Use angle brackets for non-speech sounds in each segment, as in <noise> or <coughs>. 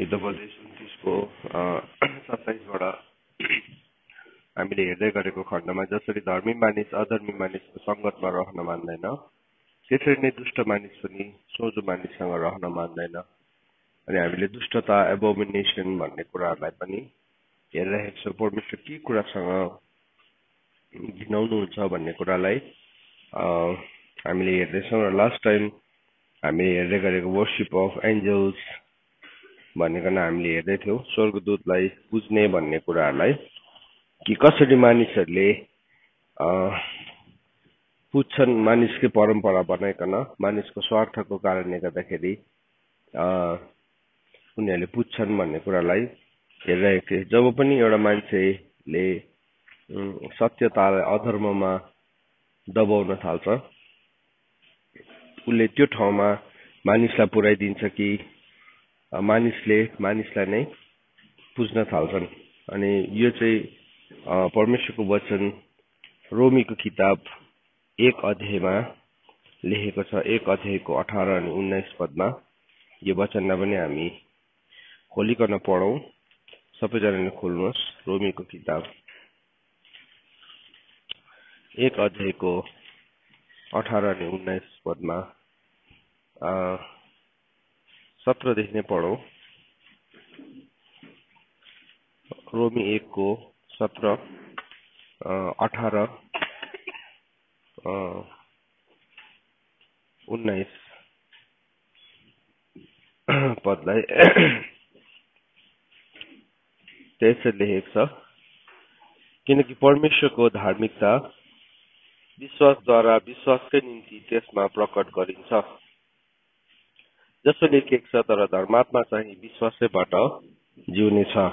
युद्धोपदेश उन्तिसको सत्ताइसबाट हामीले हेर्दै गरेको खण्डमा जसरी धर्मी मानिस अधर्मी मानिसको सङ्गतमा रहन मान्दैन त्यसरी नै दुष्ट मानिस पनि सोझो मानिससँग रहन मान्दैन अनि हामीले दुष्टता एबोमिनेसन भन्ने कुराहरूलाई पनि हेरिरहेको छौँ परमेश्वर के कुरासँग घिनाउनुहुन्छ भन्ने कुरालाई हामीले हेर्दैछौँ र लास्ट टाइम हामीले हेर्दै गरेको वर्सिप अफ एन्जल्स भनेकन हामीले हेर्दै थियौँ स्वर्गदूतलाई पुज्ने भन्ने कुराहरूलाई कि कसरी मानिसहरूले पुज्छन् मानिसकै परम्परा बनाइकन मानिसको स्वार्थको कारणले गर्दाखेरि उनीहरूले पुज्छन् भन्ने कुरालाई हेरिरहेको थिएँ। जब पनि एउटा मान्छेले सत्यतालाई अधर्ममा दबाउन थाल्छ उसले त्यो ठाउँमा मानिसलाई पुर्याइदिन्छ कि मानिसले मानिसलाई नै पुज्न थाल्छन्। अनि यो चाहिँ परमेश्वरको वचन रोमीको किताब एक अध्यायमा लेखेको छ। एक अध्यायको अठार अनि उन्नाइस पदमा यो वचनलाई पनि हामी खोलिकन पढौँ। सबैजनाले खोल्नुहोस् रोमीको किताब। एक अध्यायको अठार अनि उन्नाइस पदमा सत्रदेखि नै पढौँ। रोमी एकको सत्र अठार उन्नाइस पदलाई त्यसरी लेखेको छ। किनकि परमेश्वरको धार्मिकता विश्वासद्वारा विश्वासकै निम्ति त्यसमा प्रकट गरिन्छ। जसो लेखिएको छ तर धर्मात्मा चाहिँ विश्वासैबाट जिउने छ।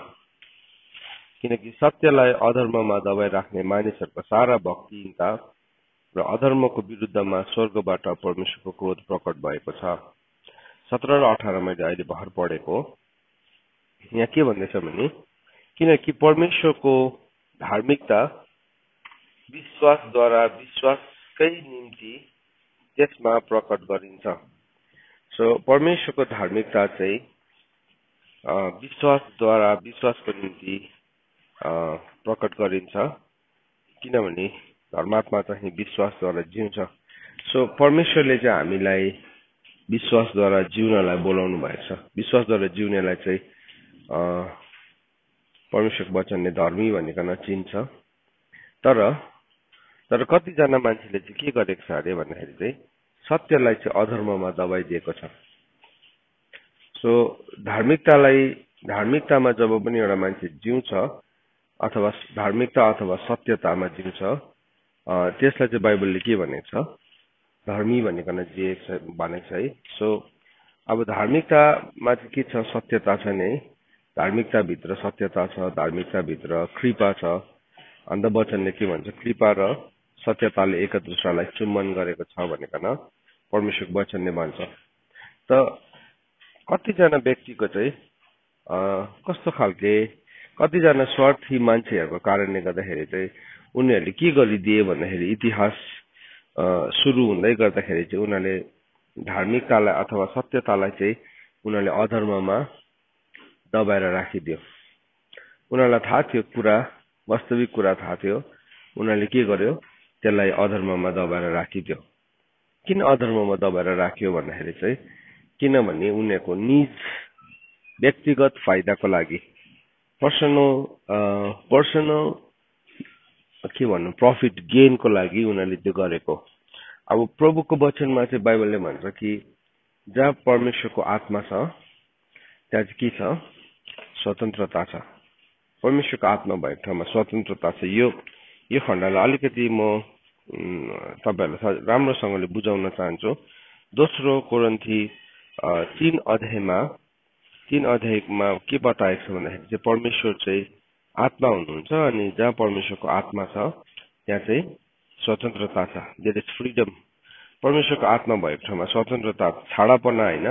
किनकि सत्यलाई अधर्ममा दबाई राख्ने मानिसहरूको सारा भक्तिहीनता र अधर्मको विरुद्धमा स्वर्गबाट परमेश्वरको क्रोध प्रकट भएको छ। सत्र र अठार मैले अहिले भर पढेको यहाँ के भन्दैछ भने किनकि परमेश्वरको धार्मिकता विश्वासद्वारा विश्वासकै निम्ति त्यसमा प्रकट गरिन्छ। सो परमेश्वरको धार्मिकता चाहिँ विश्वासद्वारा विश्वासको निम्ति प्रकट गरिन्छ। किनभने धर्मात्मा चाहिँ विश्वासद्वारा जिउँछ। सो परमेश्वरले चाहिँ हामीलाई विश्वासद्वारा जिउनलाई बोलाउनु भएको छ। विश्वासद्वारा जिउनेलाई चाहिँ परमेश्वरको वचनले धर्मी भनिकन चिन्छ तर तर कतिजना मान्छेले चाहिँ के गरेको छ अरे भन्दाखेरि चाहिँ सत्यलाई चाहिँ अधर्ममा दबाइदिएको छ। सो धार्मिकतालाई धार्मिकतामा जब पनि एउटा मान्छे जिउँछ अथवा धार्मिकता अथवा सत्यतामा जिउँछ त्यसलाई चाहिँ बाइबलले के भनेको छ? धर्मी भनिकन जिएको छ भनेको छ है। सो अब धार्मिकतामा चाहिँ के छ? सत्यता छ नि। धार्मिकताभित्र सत्यता छ धार्मिकताभित्र कृपा छ। अन्त वचनले के भन्छ? कृपा र सत्यताले एक चुम्बन गरेको छ भनेकन परमेश्वर वचनले भन्छ त कतिजना व्यक्तिको चाहिँ कस्तो खालके कतिजना स्वार्थी मान्छेहरूको कारणले गर्दाखेरि चाहिँ उनीहरूले के गरिदिए भन्दाखेरि इतिहास सुरु हुँदै गर्दाखेरि चाहिँ उनीहरूले धार्मिकतालाई अथवा सत्यतालाई चाहिँ उनीहरूले अधर्ममा दबाएर राखिदियो। उनीहरूलाई थाहा थियो कुरा वास्तविक कुरा थाहा थियो। उनीहरूले के गर्यो? त्यसलाई अधर्ममा दबाएर राखिदियो। किन अधर्ममा दबाएर राख्यो भन्दाखेरि चाहिँ किनभने उनीहरूको निज व्यक्तिगत फाइदाको लागि पर्सनल पर्सनल के भन्नु प्रफिट गेनको लागि उनीहरूले त्यो गरेको। अब प्रभुको वचनमा चाहिँ बाइबलले भन्छ कि जहाँ परमेश्वरको आत्मा छ त्यहाँ चाहिँ के छ? स्वतन्त्रता छ। परमेश्वरको आत्मा भएको ठाउँमा स्वतन्त्रता छ। यो यो खण्डलाई अलिकति म तपाईँहरूलाई राम्रोसँगले बुझाउन चाहन्छु। दोस्रो कोरन्थी तिन अध्यायमा तिन अध्यायमा के बताएको छ भन्दाखेरि चाहिँ परमेश्वर चाहिँ आत्मा हुनुहुन्छ अनि जहाँ परमेश्वरको आत्मा छ त्यहाँ चाहिँ स्वतन्त्रता छ। देयर इज फ्रिडम परमेश्वरको आत्मा भएको ठाउँमा स्वतन्त्रता छाडापना होइन।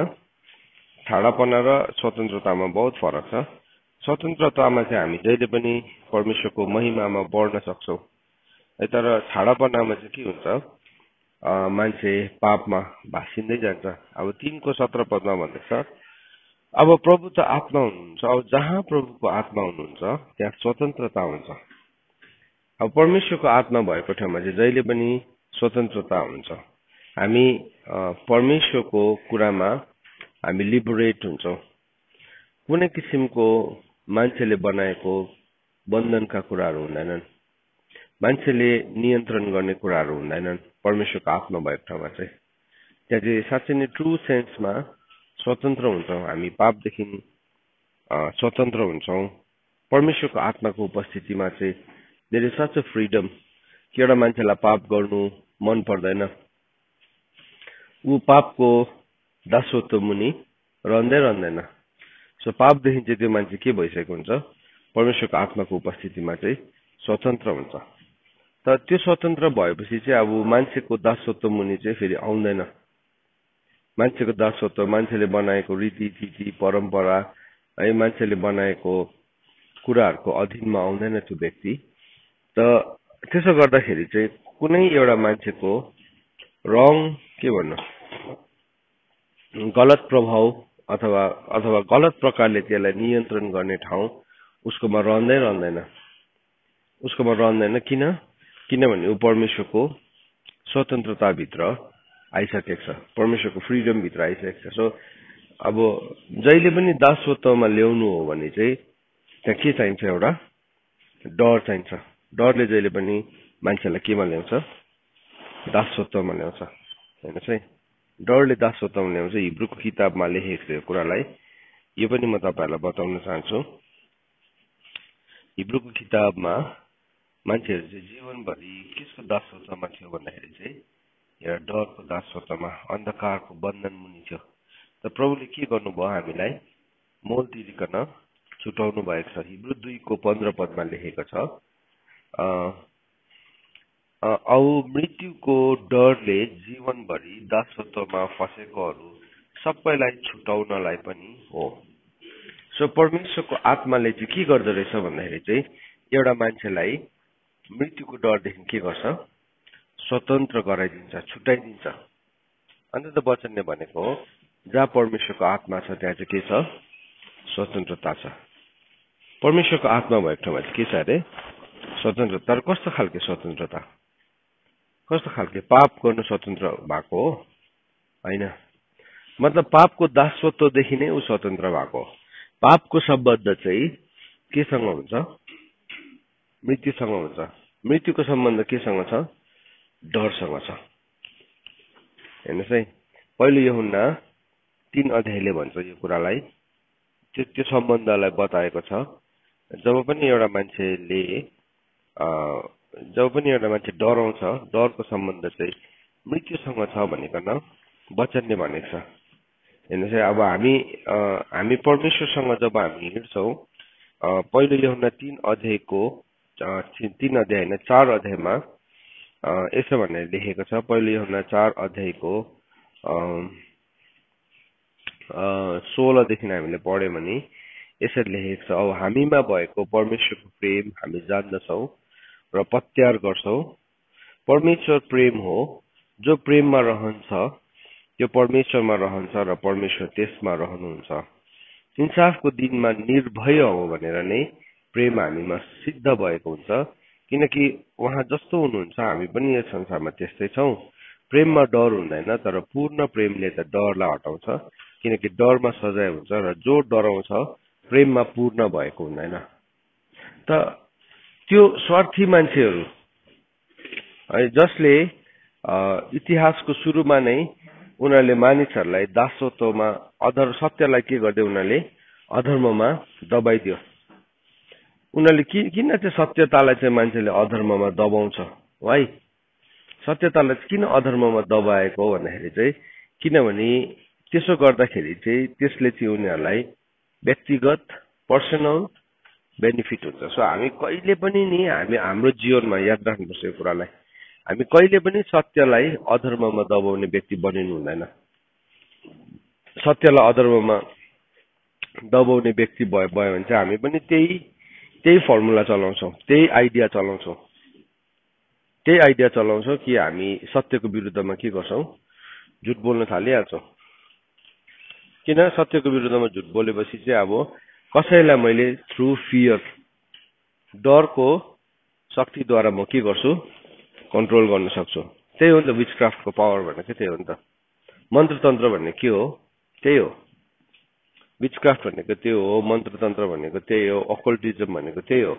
छाडापना र स्वतन्त्रतामा बहुत फरक छ। स्वतन्त्रतामा चाहिँ हामी जहिले पनि परमेश्वरको महिमामा बढ्न सक्छौँ। तर छाडापनामा चाहिँ के हुन्छ? मान्छे पापमा भाँसिँदै जान्छ। अब तिनको सत्र पदमा भन्दैछ अब प्रभु त आत्मा हुनुहुन्छ। अब जहाँ प्रभुको आत्मा हुनुहुन्छ त्यहाँ स्वतन्त्रता हुन्छ। अब परमेश्वरको आत्मा भएको ठाउँमा चाहिँ जहिले पनि स्वतन्त्रता हुन्छ। हामी परमेश्वरको कुरामा हामी लिबरेट हुन्छौँ। कुनै किसिमको मान्छेले बनाएको बन्धनका कुराहरू हुँदैनन्। मान्छेले नियन्त्रण गर्ने कुराहरू हुँदैनन्। परमेश्वरको आत्मा भएको ठाउँमा चाहिँ। त्यहाँ चाहिँ साँच्चै नै ट्रु सेन्समा स्वतन्त्र हुन्छौँ। हामी पापदेखि स्वतन्त्र हुन्छौँ। परमेश्वरको आत्माको उपस्थितिमा चाहिँ धेरै सच फ्रिडम कि एउटा मान्छेलाई पाप गर्नु मन पर्दैन। ऊ पापको दासत्व मुनि रहँदै रहँदैन। सो पापदेखि चाहिँ त्यो मान्छे के भइसकेको हुन्छ? परमेश्वरको आत्माको उपस्थितिमा चाहिँ स्वतन्त्र हुन्छ। तर त्यो स्वतन्त्र भएपछि चाहिँ अब मान्छेको दासत्व मुनि चाहिँ फेरि आउँदैन। मान्छेको दासत्व मान्छेले बनाएको रीतिथिति परम्परा है मान्छेले बनाएको कुराहरूको अधीनमा आउँदैन त्यो व्यक्ति। त त्यसो गर्दाखेरि चाहिँ कुनै एउटा मान्छेको रङ के भन्नु? गलत प्रभाव अथवा अथवा गलत प्रकारले त्यसलाई नियन्त्रण गर्ने ठाउँ उसकोमा रहँदै रहँदैन। उसकोमा रहँदैन किन? किनभने ऊ परमेश्वरको स्वतन्त्रताभित्र आइसकेको छ। परमेश्वरको फ्रिडमभित्र आइसकेको छ। सो अब जहिले पनि दासत्वमा ल्याउनु हो भने चाहिँ त्यहाँ के चाहिन्छ एउटा? डर चाहिन्छ। डरले जहिले पनि मान्छेलाई केमा ल्याउँछ? दासत्वमा ल्याउँछ। हेर्नुहोस् है डरले दासत्वमा ल्याउँछ हिब्रूको किताबमा लेखेको थियो कुरालाई। यो पनि म तपाईँहरूलाई बताउन चाहन्छु। हिब्रूको किताबमा मान्छेहरू चाहिँ जीवनभरि कसको दासत्वमा थियो भन्दाखेरि चाहिँ एउटा डरको दासत्वमा अन्धकारको बन्धन मुनि थियो। त प्रभुले के गर्नुभयो हामीलाई? मोल तिरिकन छुटाउनु भएको छ। हिब्रू दुईको पन्ध्र पदमा लेखेको छ औ मृत्युको डरले जीवनभरि दासत्वमा फसेकोहरू सबैलाई छुटाउनलाई पनि हो। सो परमेश्वरको आत्माले चाहिँ के गर्दो रहेछ भन्दाखेरि चाहिँ एउटा मान्छेलाई मृत्युको डरदेखि के गर्छ? स्वतन्त्र गराइदिन्छ छुट्याइदिन्छ। अन्त त वचनले भनेको जहाँ परमेश्वरको आत्मा छ त्यहाँ चाहिँ के छ? स्वतन्त्रता छ। परमेश्वरको आत्मा भएको ठाउँमा चाहिँ के छ अरे? स्वतन्त्रता। तर कस्तो खालके स्वतन्त्रता? कस्तो खालके पाप गर्नु स्वतन्त्र भएको हो? होइन। मतलब पापको दासत्वदेखि नै ऊ स्वतन्त्र भएको हो। पापको सम्बन्ध चाहिँ केसँग हुन्छ? मृत्युसँग हुन्छ। मृत्युको सम्बन्ध केसँग छ? डरसँग छ। हेर्नुहोस् है पहिलो यो हुन्न तिन अध्यायले भन्छ यो कुरालाई। त्यो त्यो सम्बन्धलाई बताएको छ। जब पनि एउटा मान्छेले जब पनि एउटा मान्छे डराउँछ डरको सम्बन्ध चाहिँ मृत्युसँग छ भनिकन वचनले भनेको छ। हेर्नुहोस् है अब हामी हामी परमेश्वरसँग जब हामी हिँड्छौँ पहिलो यो हुन्न तिन अध्यायको तिन अध्याय होइन चार अध्यायमा यसो भनेर लेखेको छ। पहिलो योभन्दा चार अध्यायको सोह्रदेखि हामीले पढ्यौँ भने यसरी लेखेको छ। अब हामीमा भएको परमेश्वरको प्रेम हामी जान्दछौँ र पत्यार गर्छौँ। परमेश्वर प्रेम हो जो प्रेममा रहन्छ त्यो परमेश्वरमा रहन्छ र परमेश्वर त्यसमा रहनुहुन्छ। इन्साफको दिनमा निर्भय हो भनेर नै प्रेम हामीमा सिद्ध भएको हुन्छ। किनकि उहाँ जस्तो हुनुहुन्छ हामी पनि यस संसारमा त्यस्तै छौँ। प्रेममा डर हुँदैन तर पूर्ण प्रेमले त डरलाई हटाउँछ। किनकि डरमा सजाय हुन्छ र जो डराउँछ प्रेममा पूर्ण भएको हुँदैन। त त्यो स्वार्थी मान्छेहरू है जसले इतिहासको सुरुमा नै उनीहरूले मानिसहरूलाई दासत्वमा अधर सत्यलाई के गर्दै उनीहरूले अधर्ममा दबाइदियो? उनीहरूले किन चाहिँ सत्यतालाई चाहिँ मान्छेले अधर्ममा दबाउँछ? है सत्यतालाई किन अधर्ममा दबाएको भन्दाखेरि चाहिँ किनभने त्यसो गर्दाखेरि चाहिँ त्यसले चाहिँ उनीहरूलाई व्यक्तिगत पर्सनल बेनिफिट हुन्छ। सो हामी कहिले पनि नि हामी हाम्रो जीवनमा याद राख्नुपर्छ यो कुरालाई। हामी कहिले पनि सत्यलाई अधर्ममा दबाउने व्यक्ति बनिनु हुँदैन। सत्यलाई अधर्ममा दबाउने व्यक्ति भयो भयो भने चाहिँ हामी पनि त्यही त्यही फर्मुला चलाउँछौँ त्यही आइडिया चलाउँछौँ। त्यही आइडिया चलाउँछौँ कि हामी सत्यको विरुद्धमा के गर्छौँ? झुट बोल्न थालिहाल्छौँ। किन सत्यको विरुद्धमा झुट बोलेपछि चाहिँ अब कसैलाई मैले थ्रु फियर डरको शक्तिद्वारा म के गर्छु? कन्ट्रोल गर्न सक्छु। त्यही हो नि त विचक्राफ्टको पावर भनेको त्यही हो नि त। मन्त्रतन्त्र भन्ने के हो? त्यही हो। विचक्राफ्ट भनेको त्यो हो मन्त्रतन्त्र भनेको त्यही हो अकल्टिजम भनेको त्यही हो।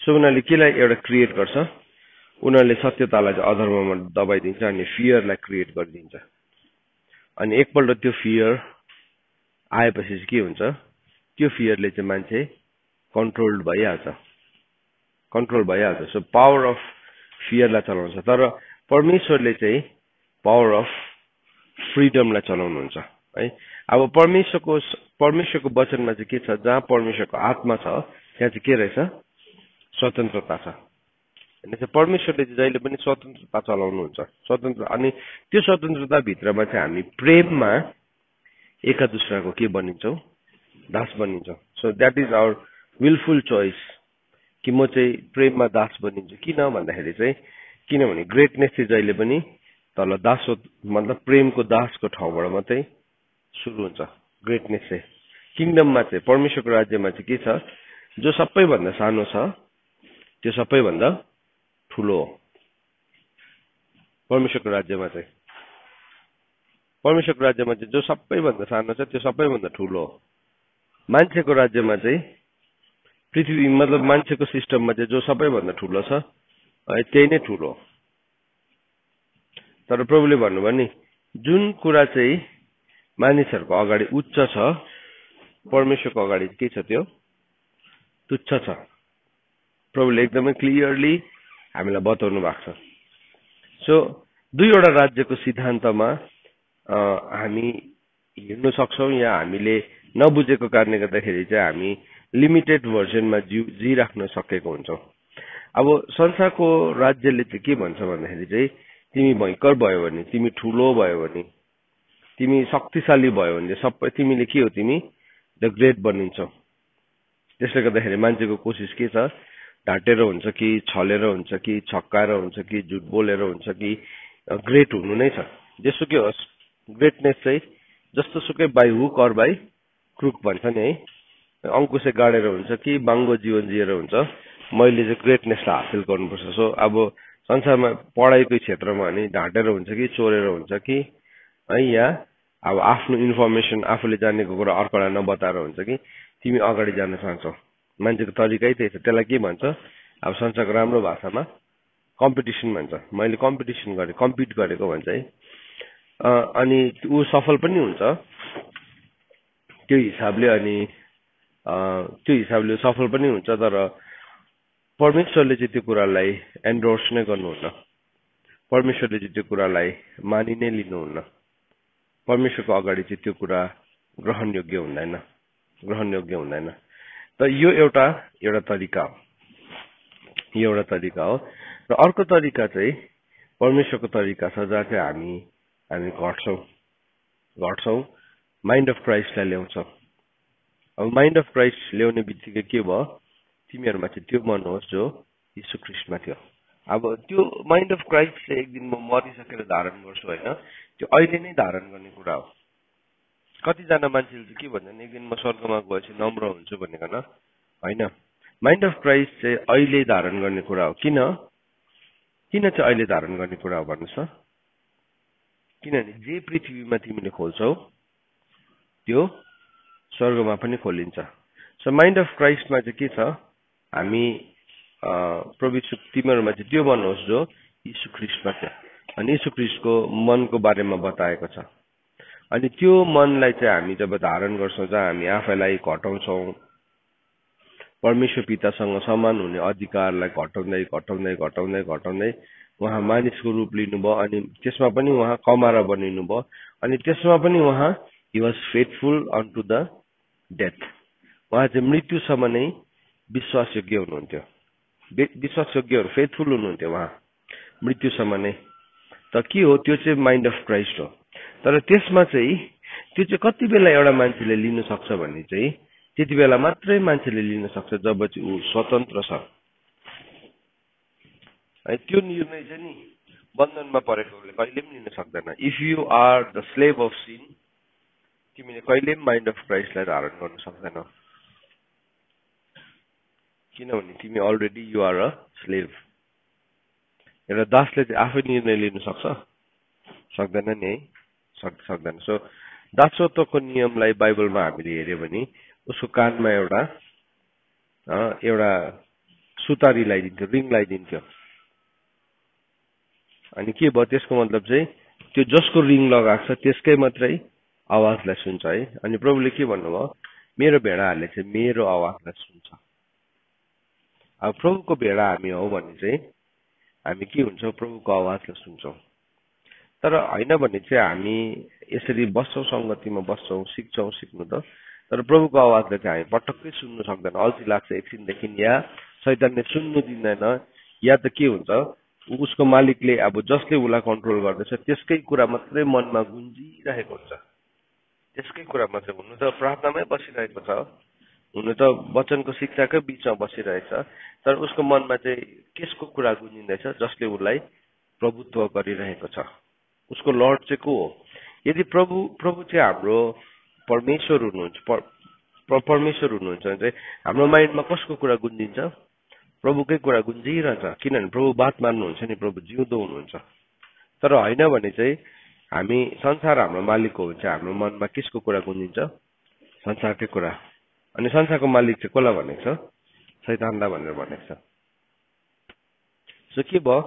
सो उनीहरूले केलाई एउटा क्रिएट गर्छ? उनीहरूले सत्यतालाई चाहिँ अधर्ममा दबाइदिन्छ अनि फियरलाई क्रिएट गरिदिन्छ। अनि एकपल्ट त्यो फियर आएपछि चाहिँ के हुन्छ? त्यो फियरले चाहिँ मान्छे कन्ट्रोल्ड भइहाल्छ। कन्ट्रोल भइहाल्छ। सो पावर अफ फियरलाई चलाउँछ। तर परमेश्वरले चाहिँ पावर अफ फ्रिडमलाई चलाउनुहुन्छ। है। अब परमेश्वरको परमेश्वरको वचनमा चाहिँ के छ? जहाँ परमेश्वरको आत्मा छ त्यहाँ चाहिँ के रहेछ? स्वतन्त्रता छ। होइन परमेश्वरले चाहिँ जहिले पनि स्वतन्त्रता चलाउनुहुन्छ। स्वतन्त्र अनि त्यो स्वतन्त्रताभित्रमा चाहिँ हामी प्रेममा एका दुसराको के बनिन्छौँ? दास बनिन्छौँ। So that is our wilful choice कि म चाहिँ प्रेममा दास बनिन्छु। किन भन्दाखेरि चाहिँ किनभने ग्रेटनेस चाहिँ जहिले पनि तल दास मतलब प्रेमको दासको ठाउँबाट मात्रै सुरु हुन्छ। ग्रेटनेस चाहिँ किङडममा चाहिँ परमेश्वरको राज्यमा चाहिँ के छ? जो सबैभन्दा सानो छ त्यो सबैभन्दा ठुलो हो। परमेश्वरको राज्यमा चाहिँ। परमेश्वरको राज्यमा चाहिँ जो सबैभन्दा सानो छ त्यो सबैभन्दा ठुलो हो। मान्छेको राज्यमा चाहिँ पृथ्वी मतलब मान्छेको सिस्टममा चाहिँ जो सबैभन्दा ठुलो छ है त्यही नै ठुलो हो। तर प्रभुले भन्नुभयो नि जुन कुरा चाहिँ मानिसहरूको अगाडि उच्च छ परमेश्वरको अगाडि के छ त्यो? तुच्छ छ। प्रभुले एकदमै क्लियरली हामीलाई बताउनु भएको छ। सो दुईवटा राज्यको सिद्धान्तमा हामी हिँड्नु सक्छौँ या हामीले नबुझेको कारणले गर्दाखेरि चाहिँ हामी लिमिटेड भर्जनमा जिउ जिराख्न सकेको हुन्छौँ। अब संसारको राज्यले चाहिँ के भन्छ भन्दाखेरि चाहिँ तिमी भयङ्कर भयो भने तिमी ठुलो भयो भने तिमी शक्तिशाली भयो भने सबै तिमीले के हो तिमी? द ग्रेट बनिन्छौ। त्यसले गर्दाखेरि मान्छेको कोसिस के छ? ढाँटेर हुन्छ कि छलेर हुन्छ कि छक्काएर हुन्छ कि झुट बोलेर हुन्छ कि ग्रेट हुनु नै छ। जेसुकै होस् ग्रेटनेस चाहिँ जस्तो सुकै by hook or by crook भन्छ नि है। अङ्कुशे गाडेर हुन्छ कि बाङ्गो जीवन जिएर हुन्छ। मैले चाहिँ ग्रेटनेसलाई हासिल गर्नुपर्छ। सो अब संसारमा पढाइको क्षेत्रमा भने ढाँटेर हुन्छ कि चोरेर हुन्छ कि है या अब आफ्नो इन्फर्मेसन आफूले जानेको कुरा अर्कोलाई नबताएर हुन्छ कि तिमी अगाडि जान चाहन्छौ। मान्छेको तरिकै त्यही छ। त्यसलाई के भन्छ? अब संसारको राम्रो भाषामा कम्पिटिसन भन्छ। मैले कम्पिटिसन गरेँ कम्पिट गरेको भन्छ है। अनि ऊ सफल पनि हुन्छ। त्यो हिसाबले अनि त्यो हिसाबले सफल पनि हुन्छ तर परमेश्वरले चाहिँ त्यो कुरालाई एन्डोर्स नै गर्नुहुन्न। परमेश्वरले चाहिँ त्यो कुरालाई मानि नै लिनुहुन्न। परमेश्वरको अगाडि चाहिँ त्यो कुरा ग्रहणयोग्य हुँदैन ग्रहणयोग्य हुँदैन। त यो एउटा एउटा तरिका हो। यो एउटा तरिका हो। र अर्को तरिका चाहिँ परमेश्वरको तरिका छ जहाँ चाहिँ हामी हामी घट्छौँ। घट्छौँ। माइन्ड अफ क्राइस्टलाई ल्याउँछौँ। अब माइन्ड अफ क्राइस्ट ल्याउने बित्तिकै के भयो? तिमीहरूमा चाहिँ त्यो मन होस् जो यीशु ख्रिस्टमा थियो। अब त्यो माइन्ड अफ क्राइस्ट चाहिँ एक दिन म मरिसकेर धारण गर्छु होइन? त्यो अहिले नै धारण गर्ने कुरा हो। कतिजना मान्छेले चाहिँ के भन्छन् एक दिन म स्वर्गमा गएपछि नम्र हुन्छु भनेकन होइन। माइन्ड अफ क्राइस्ट चाहिँ अहिले धारण गर्ने कुरा हो। किन? किन चाहिँ अहिले धारण गर्ने कुरा हो भन्नुहोस् त। किनभने जे पृथ्वीमा तिमीले खोल्छौ त्यो स्वर्गमा पनि खोलिन्छ। सो माइन्ड अफ क्राइस्टमा चाहिँ के छ? हामी प्रभु तिमीहरूमा चाहिँ त्यो भन्नुहोस् जो यीशु ख्रिस्टमा छ। अनि यीशु ख्रिस्टको मनको बारेमा बताएको छ। अनि त्यो मनलाई चाहिँ हामी जब धारण गर्छौँ जहाँ हामी आफैलाई घटाउँछौँ परमेश्वर पितासँग समान हुने अधिकारलाई घटाउँदै घटाउँदै घटाउँदै घटाउँदै उहाँ मानिसको रूप लिनुभयो अनि त्यसमा पनि उहाँ कमारा बनिनु भयो अनि त्यसमा पनि उहाँ he was faithful unto the death उहाँ चाहिँ मृत्युसम्म नै विश्वासयोग्य हुनुहुन्थ्यो। विश्वासयोग्यहरू फेथफुल हुनुहुन्थ्यो उहाँ मृत्युसम्म नै। त के हो त्यो चाहिँ माइन्ड अफ क्राइस्ट हो। तर त्यसमा चाहिँ त्यो चाहिँ कति बेला एउटा मान्छेले लिन सक्छ भने चाहिँ त्यति बेला मात्रै मान्छेले लिन सक्छ जब चाहिँ ऊ स्वतन्त्र छ। है त्यो निर्णय चाहिँ नि बन्धनमा परेकोले कहिले पनि लिन सक्दैन। If you are the slave of sin तिमीले कहिले पनि माइन्ड अफ क्राइस्टलाई धारण गर्न सक्दैनौ। किनभने तिमी अलरेडी युआर अ स्लेभ एउटा दासले आफै निर्णय लिनु सक्छ? सक्दैन नि है। सक् सक्दैन। सो दासत्वको नियमलाई बाइबलमा हामीले हेऱ्यो भने उसको कानमा एउटा एउटा सुतारी लगाइदिन्थ्यो रिङ लगाइदिन्थ्यो। अनि के भयो? त्यसको मतलब चाहिँ त्यो जसको रिङ लगाएको छ त्यसकै मात्रै आवाजलाई सुन्छ है। अनि प्रभुले के भन्नुभयो? मेरो भेडाहरूले चाहिँ मेरो आवाजलाई सुन्छ। अब प्रभुको भेडा हामी हौ भने चाहिँ हामी के हुन्छौँ? प्रभुको आवाजलाई सुन्छौँ। तर होइन भने चाहिँ हामी यसरी बस्छौँ सङ्गतिमा बस्छौँ सिक्छौँ सिक्नु त। तर प्रभुको आवाजलाई चाहिँ हामी पटक्कै सुन्नु सक्दैन। अल्छी लाग्छ एकछिनदेखि या सैतानले सुन्नु दिँदैन। या त के हुन्छ? उसको मालिकले अब जसले उसलाई कन्ट्रोल गर्दैछ त्यसकै कुरा मात्रै मनमा गुन्जिरहेको हुन्छ। त्यसकै कुरा मात्रै हुनु त प्रार्थनामै बसिरहेको छ। हुनु त वचनको शिक्षाकै बिचमा बसिरहेछ तर उसको मनमा चाहिँ केसको कुरा गुन्जिँदैछ जसले उसलाई प्रभुत्व गरिरहेको छ। उसको लर्ड चाहिँ को हो? यदि प्रभु प्रभु चाहिँ हाम्रो परमेश्वर हुनुहुन्छ परमेश्वर हुनुहुन्छ भने चाहिँ हाम्रो माइन्डमा कसको कुरा गुन्जिन्छ? प्रभुकै कुरा गुन्जिरहन्छ। किनभने प्रभु बात मान्नुहुन्छ नि प्रभु जिउँदो हुनुहुन्छ। तर होइन भने चाहिँ हामी संसार हाम्रो मालिक हो भने चाहिँ हाम्रो मनमा केसको कुरा गुन्जिन्छ? संसारकै कुरा। अनि संसारको मालिक चाहिँ कसलाई भनेको छ? सैतानलाई भनेर भनेको छ। सो के भयो?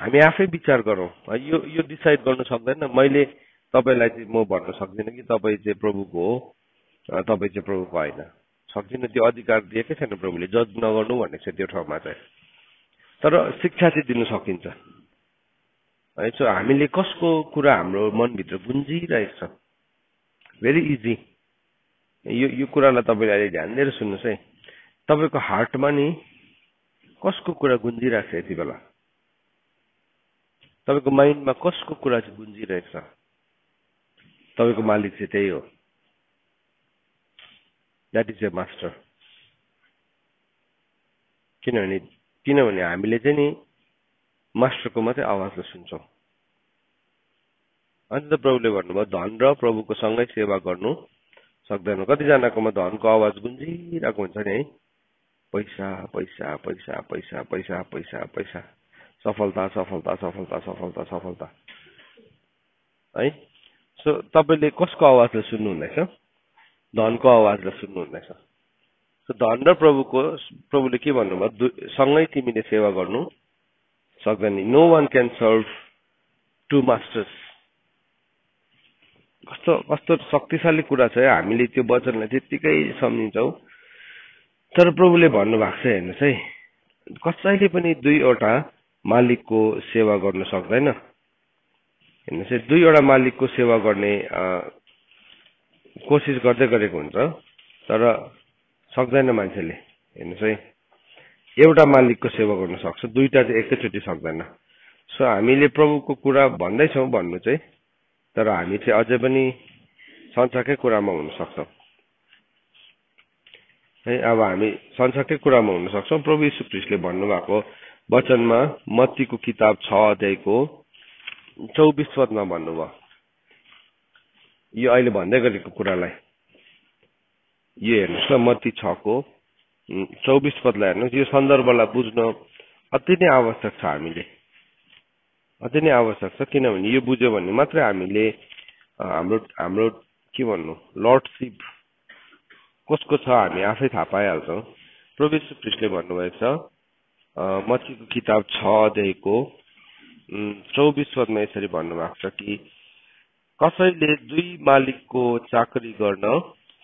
हामी आफै विचार गरौँ। यो यो डिसाइड गर्नु सक्दैन। मैले तपाईँलाई चाहिँ म भन्न सक्दिनँ कि तपाईँ चाहिँ प्रभुको हो तपाईँ चाहिँ प्रभुको होइन। सक्दिनँ त्यो अधिकार दिएकै छैन प्रभुले। जज नगर्नु भनेको छ त्यो ठाउँमा चाहिँ। तर शिक्षा चाहिँ दिनु सकिन्छ। है सो हामीले कसको कुरा हाम्रो मनभित्र गुन्जिरहेको छ? भेरी इजी यो यो कुरालाई तपाईँले अहिले ध्यान दिएर सुन्नुहोस् है। तपाईँको हार्टमा नि कसको कुरा गुन्जिरहेको छ यति बेला? तपाईँको माइन्डमा कसको कुरा चाहिँ गुन्जिरहेको छ? तपाईँको मालिक चाहिँ त्यही हो। द्याट इज ए मास्टर किनभने किनभने हामीले चाहिँ नि मास्टरको मात्रै आवाजलाई सुन्छौँ। अन्त प्रभुले भन्नुभयो धन र प्रभुको सँगै सेवा गर्नु सक्दैन। कतिजनाकोमा धनको आवाज गुन्जिरहेको हुन्छ नि है। पैसा पैसा पैसा पैसा पैसा पैसा पैसा। सफलता सफलता सफलता सफलता सफलता। है? सो तपाईँले कसको आवाजलाई सुन्नुहुँदैछ? धनको आवाजलाई सुन्नुहुँदैछ। सो धन र प्रभुको प्रभुले के भन्नुभयो? सँगै तिमीले सेवा गर्नु सक्दैन। No one can serve two masters कस्तो कस्तो शक्तिशाली कुरा छ हामीले त्यो वचनलाई त्यत्तिकै सम्झिन्छौँ। तर प्रभुले भन्नुभएको छ हेर्नुहोस् है कसैले पनि दुईवटा मालिकको सेवा गर्न सक्दैन। हेर्नुहोस् है दुईवटा मालिकको सेवा गर्ने कोसिस गर्दै गरेको हुन्छ तर सक्दैन मान्छेले। हेर्नुहोस् है एउटा मालिकको सेवा गर्न सक्छ दुईवटा चाहिँ एकैचोटि सक्दैन। सो हामीले प्रभुको कुरा भन्दैछौँ भन्नु चाहिँ तर हामी चाहिँ अझै पनि संसारकै कुरामा हुन सक्छौँ है अब हामी संसारकै कुरामा हुन सक्छौँ प्रभु यीशु ख्रिस्टले भन्नुभएको वचनमा मत्तीको किताब छ अध्यायको चौबिस पदमा भन्नुभयो। यो अहिले भन्दै गरेको कुरालाई यो हेर्नुहोस् न मत्ती छको चौबिस पदलाई हेर्नुहोस्। यो सन्दर्भलाई बुझ्न अति नै आवश्यक छ हामीले। अति नै आवश्यक छ किनभने यो बुझ्यो भने मात्रै हामीले हाम्रो हाम्रो के भन्नु लर्डसिप कसको छ हामी आफै थाहा पाइहाल्छौँ। प्रवेश ख्रिस्टले भन्नुभएको छ मत्तीको किताब छ अध्यायको चौबिस पदमा यसरी भन्नुभएको छ कि कसैले दुई मालिकको चाकरी गर्न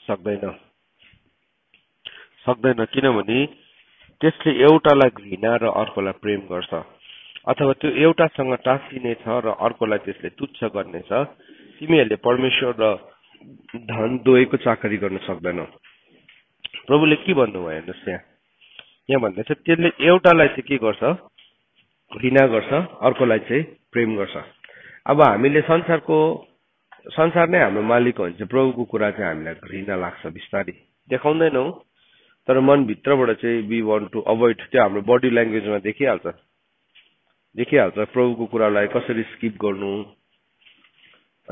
सक्दैन। सक्दैन किनभने त्यसले एउटालाई घृणा र अर्कोलाई प्रेम गर्छ। अथवा त्यो एउटासँग टाँसिने छ र अर्कोलाई त्यसले तुच्छ गर्नेछ तिमीहरूले परमेश्वर र धन दुवैको चाकरी गर्न सक्दैनौ। प्रभुले के भन्नुभयो हेर्नुहोस् यहाँ। यहाँ भन्दैछ त्यसले एउटालाई चाहिँ के गर्छ? घृणा गर्छ अर्कोलाई चाहिँ प्रेम गर्छ। अब हामीले संसारको संसार नै हाम्रो मालिक हो भने चाहिँ प्रभुको कुरा चाहिँ हामीलाई घृणा लाग्छ बिस्तारै। देखाउँदैनौ तर मनभित्रबाट चाहिँ वी वन्ट टु अभोइड त्यो हाम्रो बडी ल्याङ्ग्वेजमा देखिहाल्छ। देखिहाल्छ प्रभुको कुरालाई कसरी स्किप गर्नु?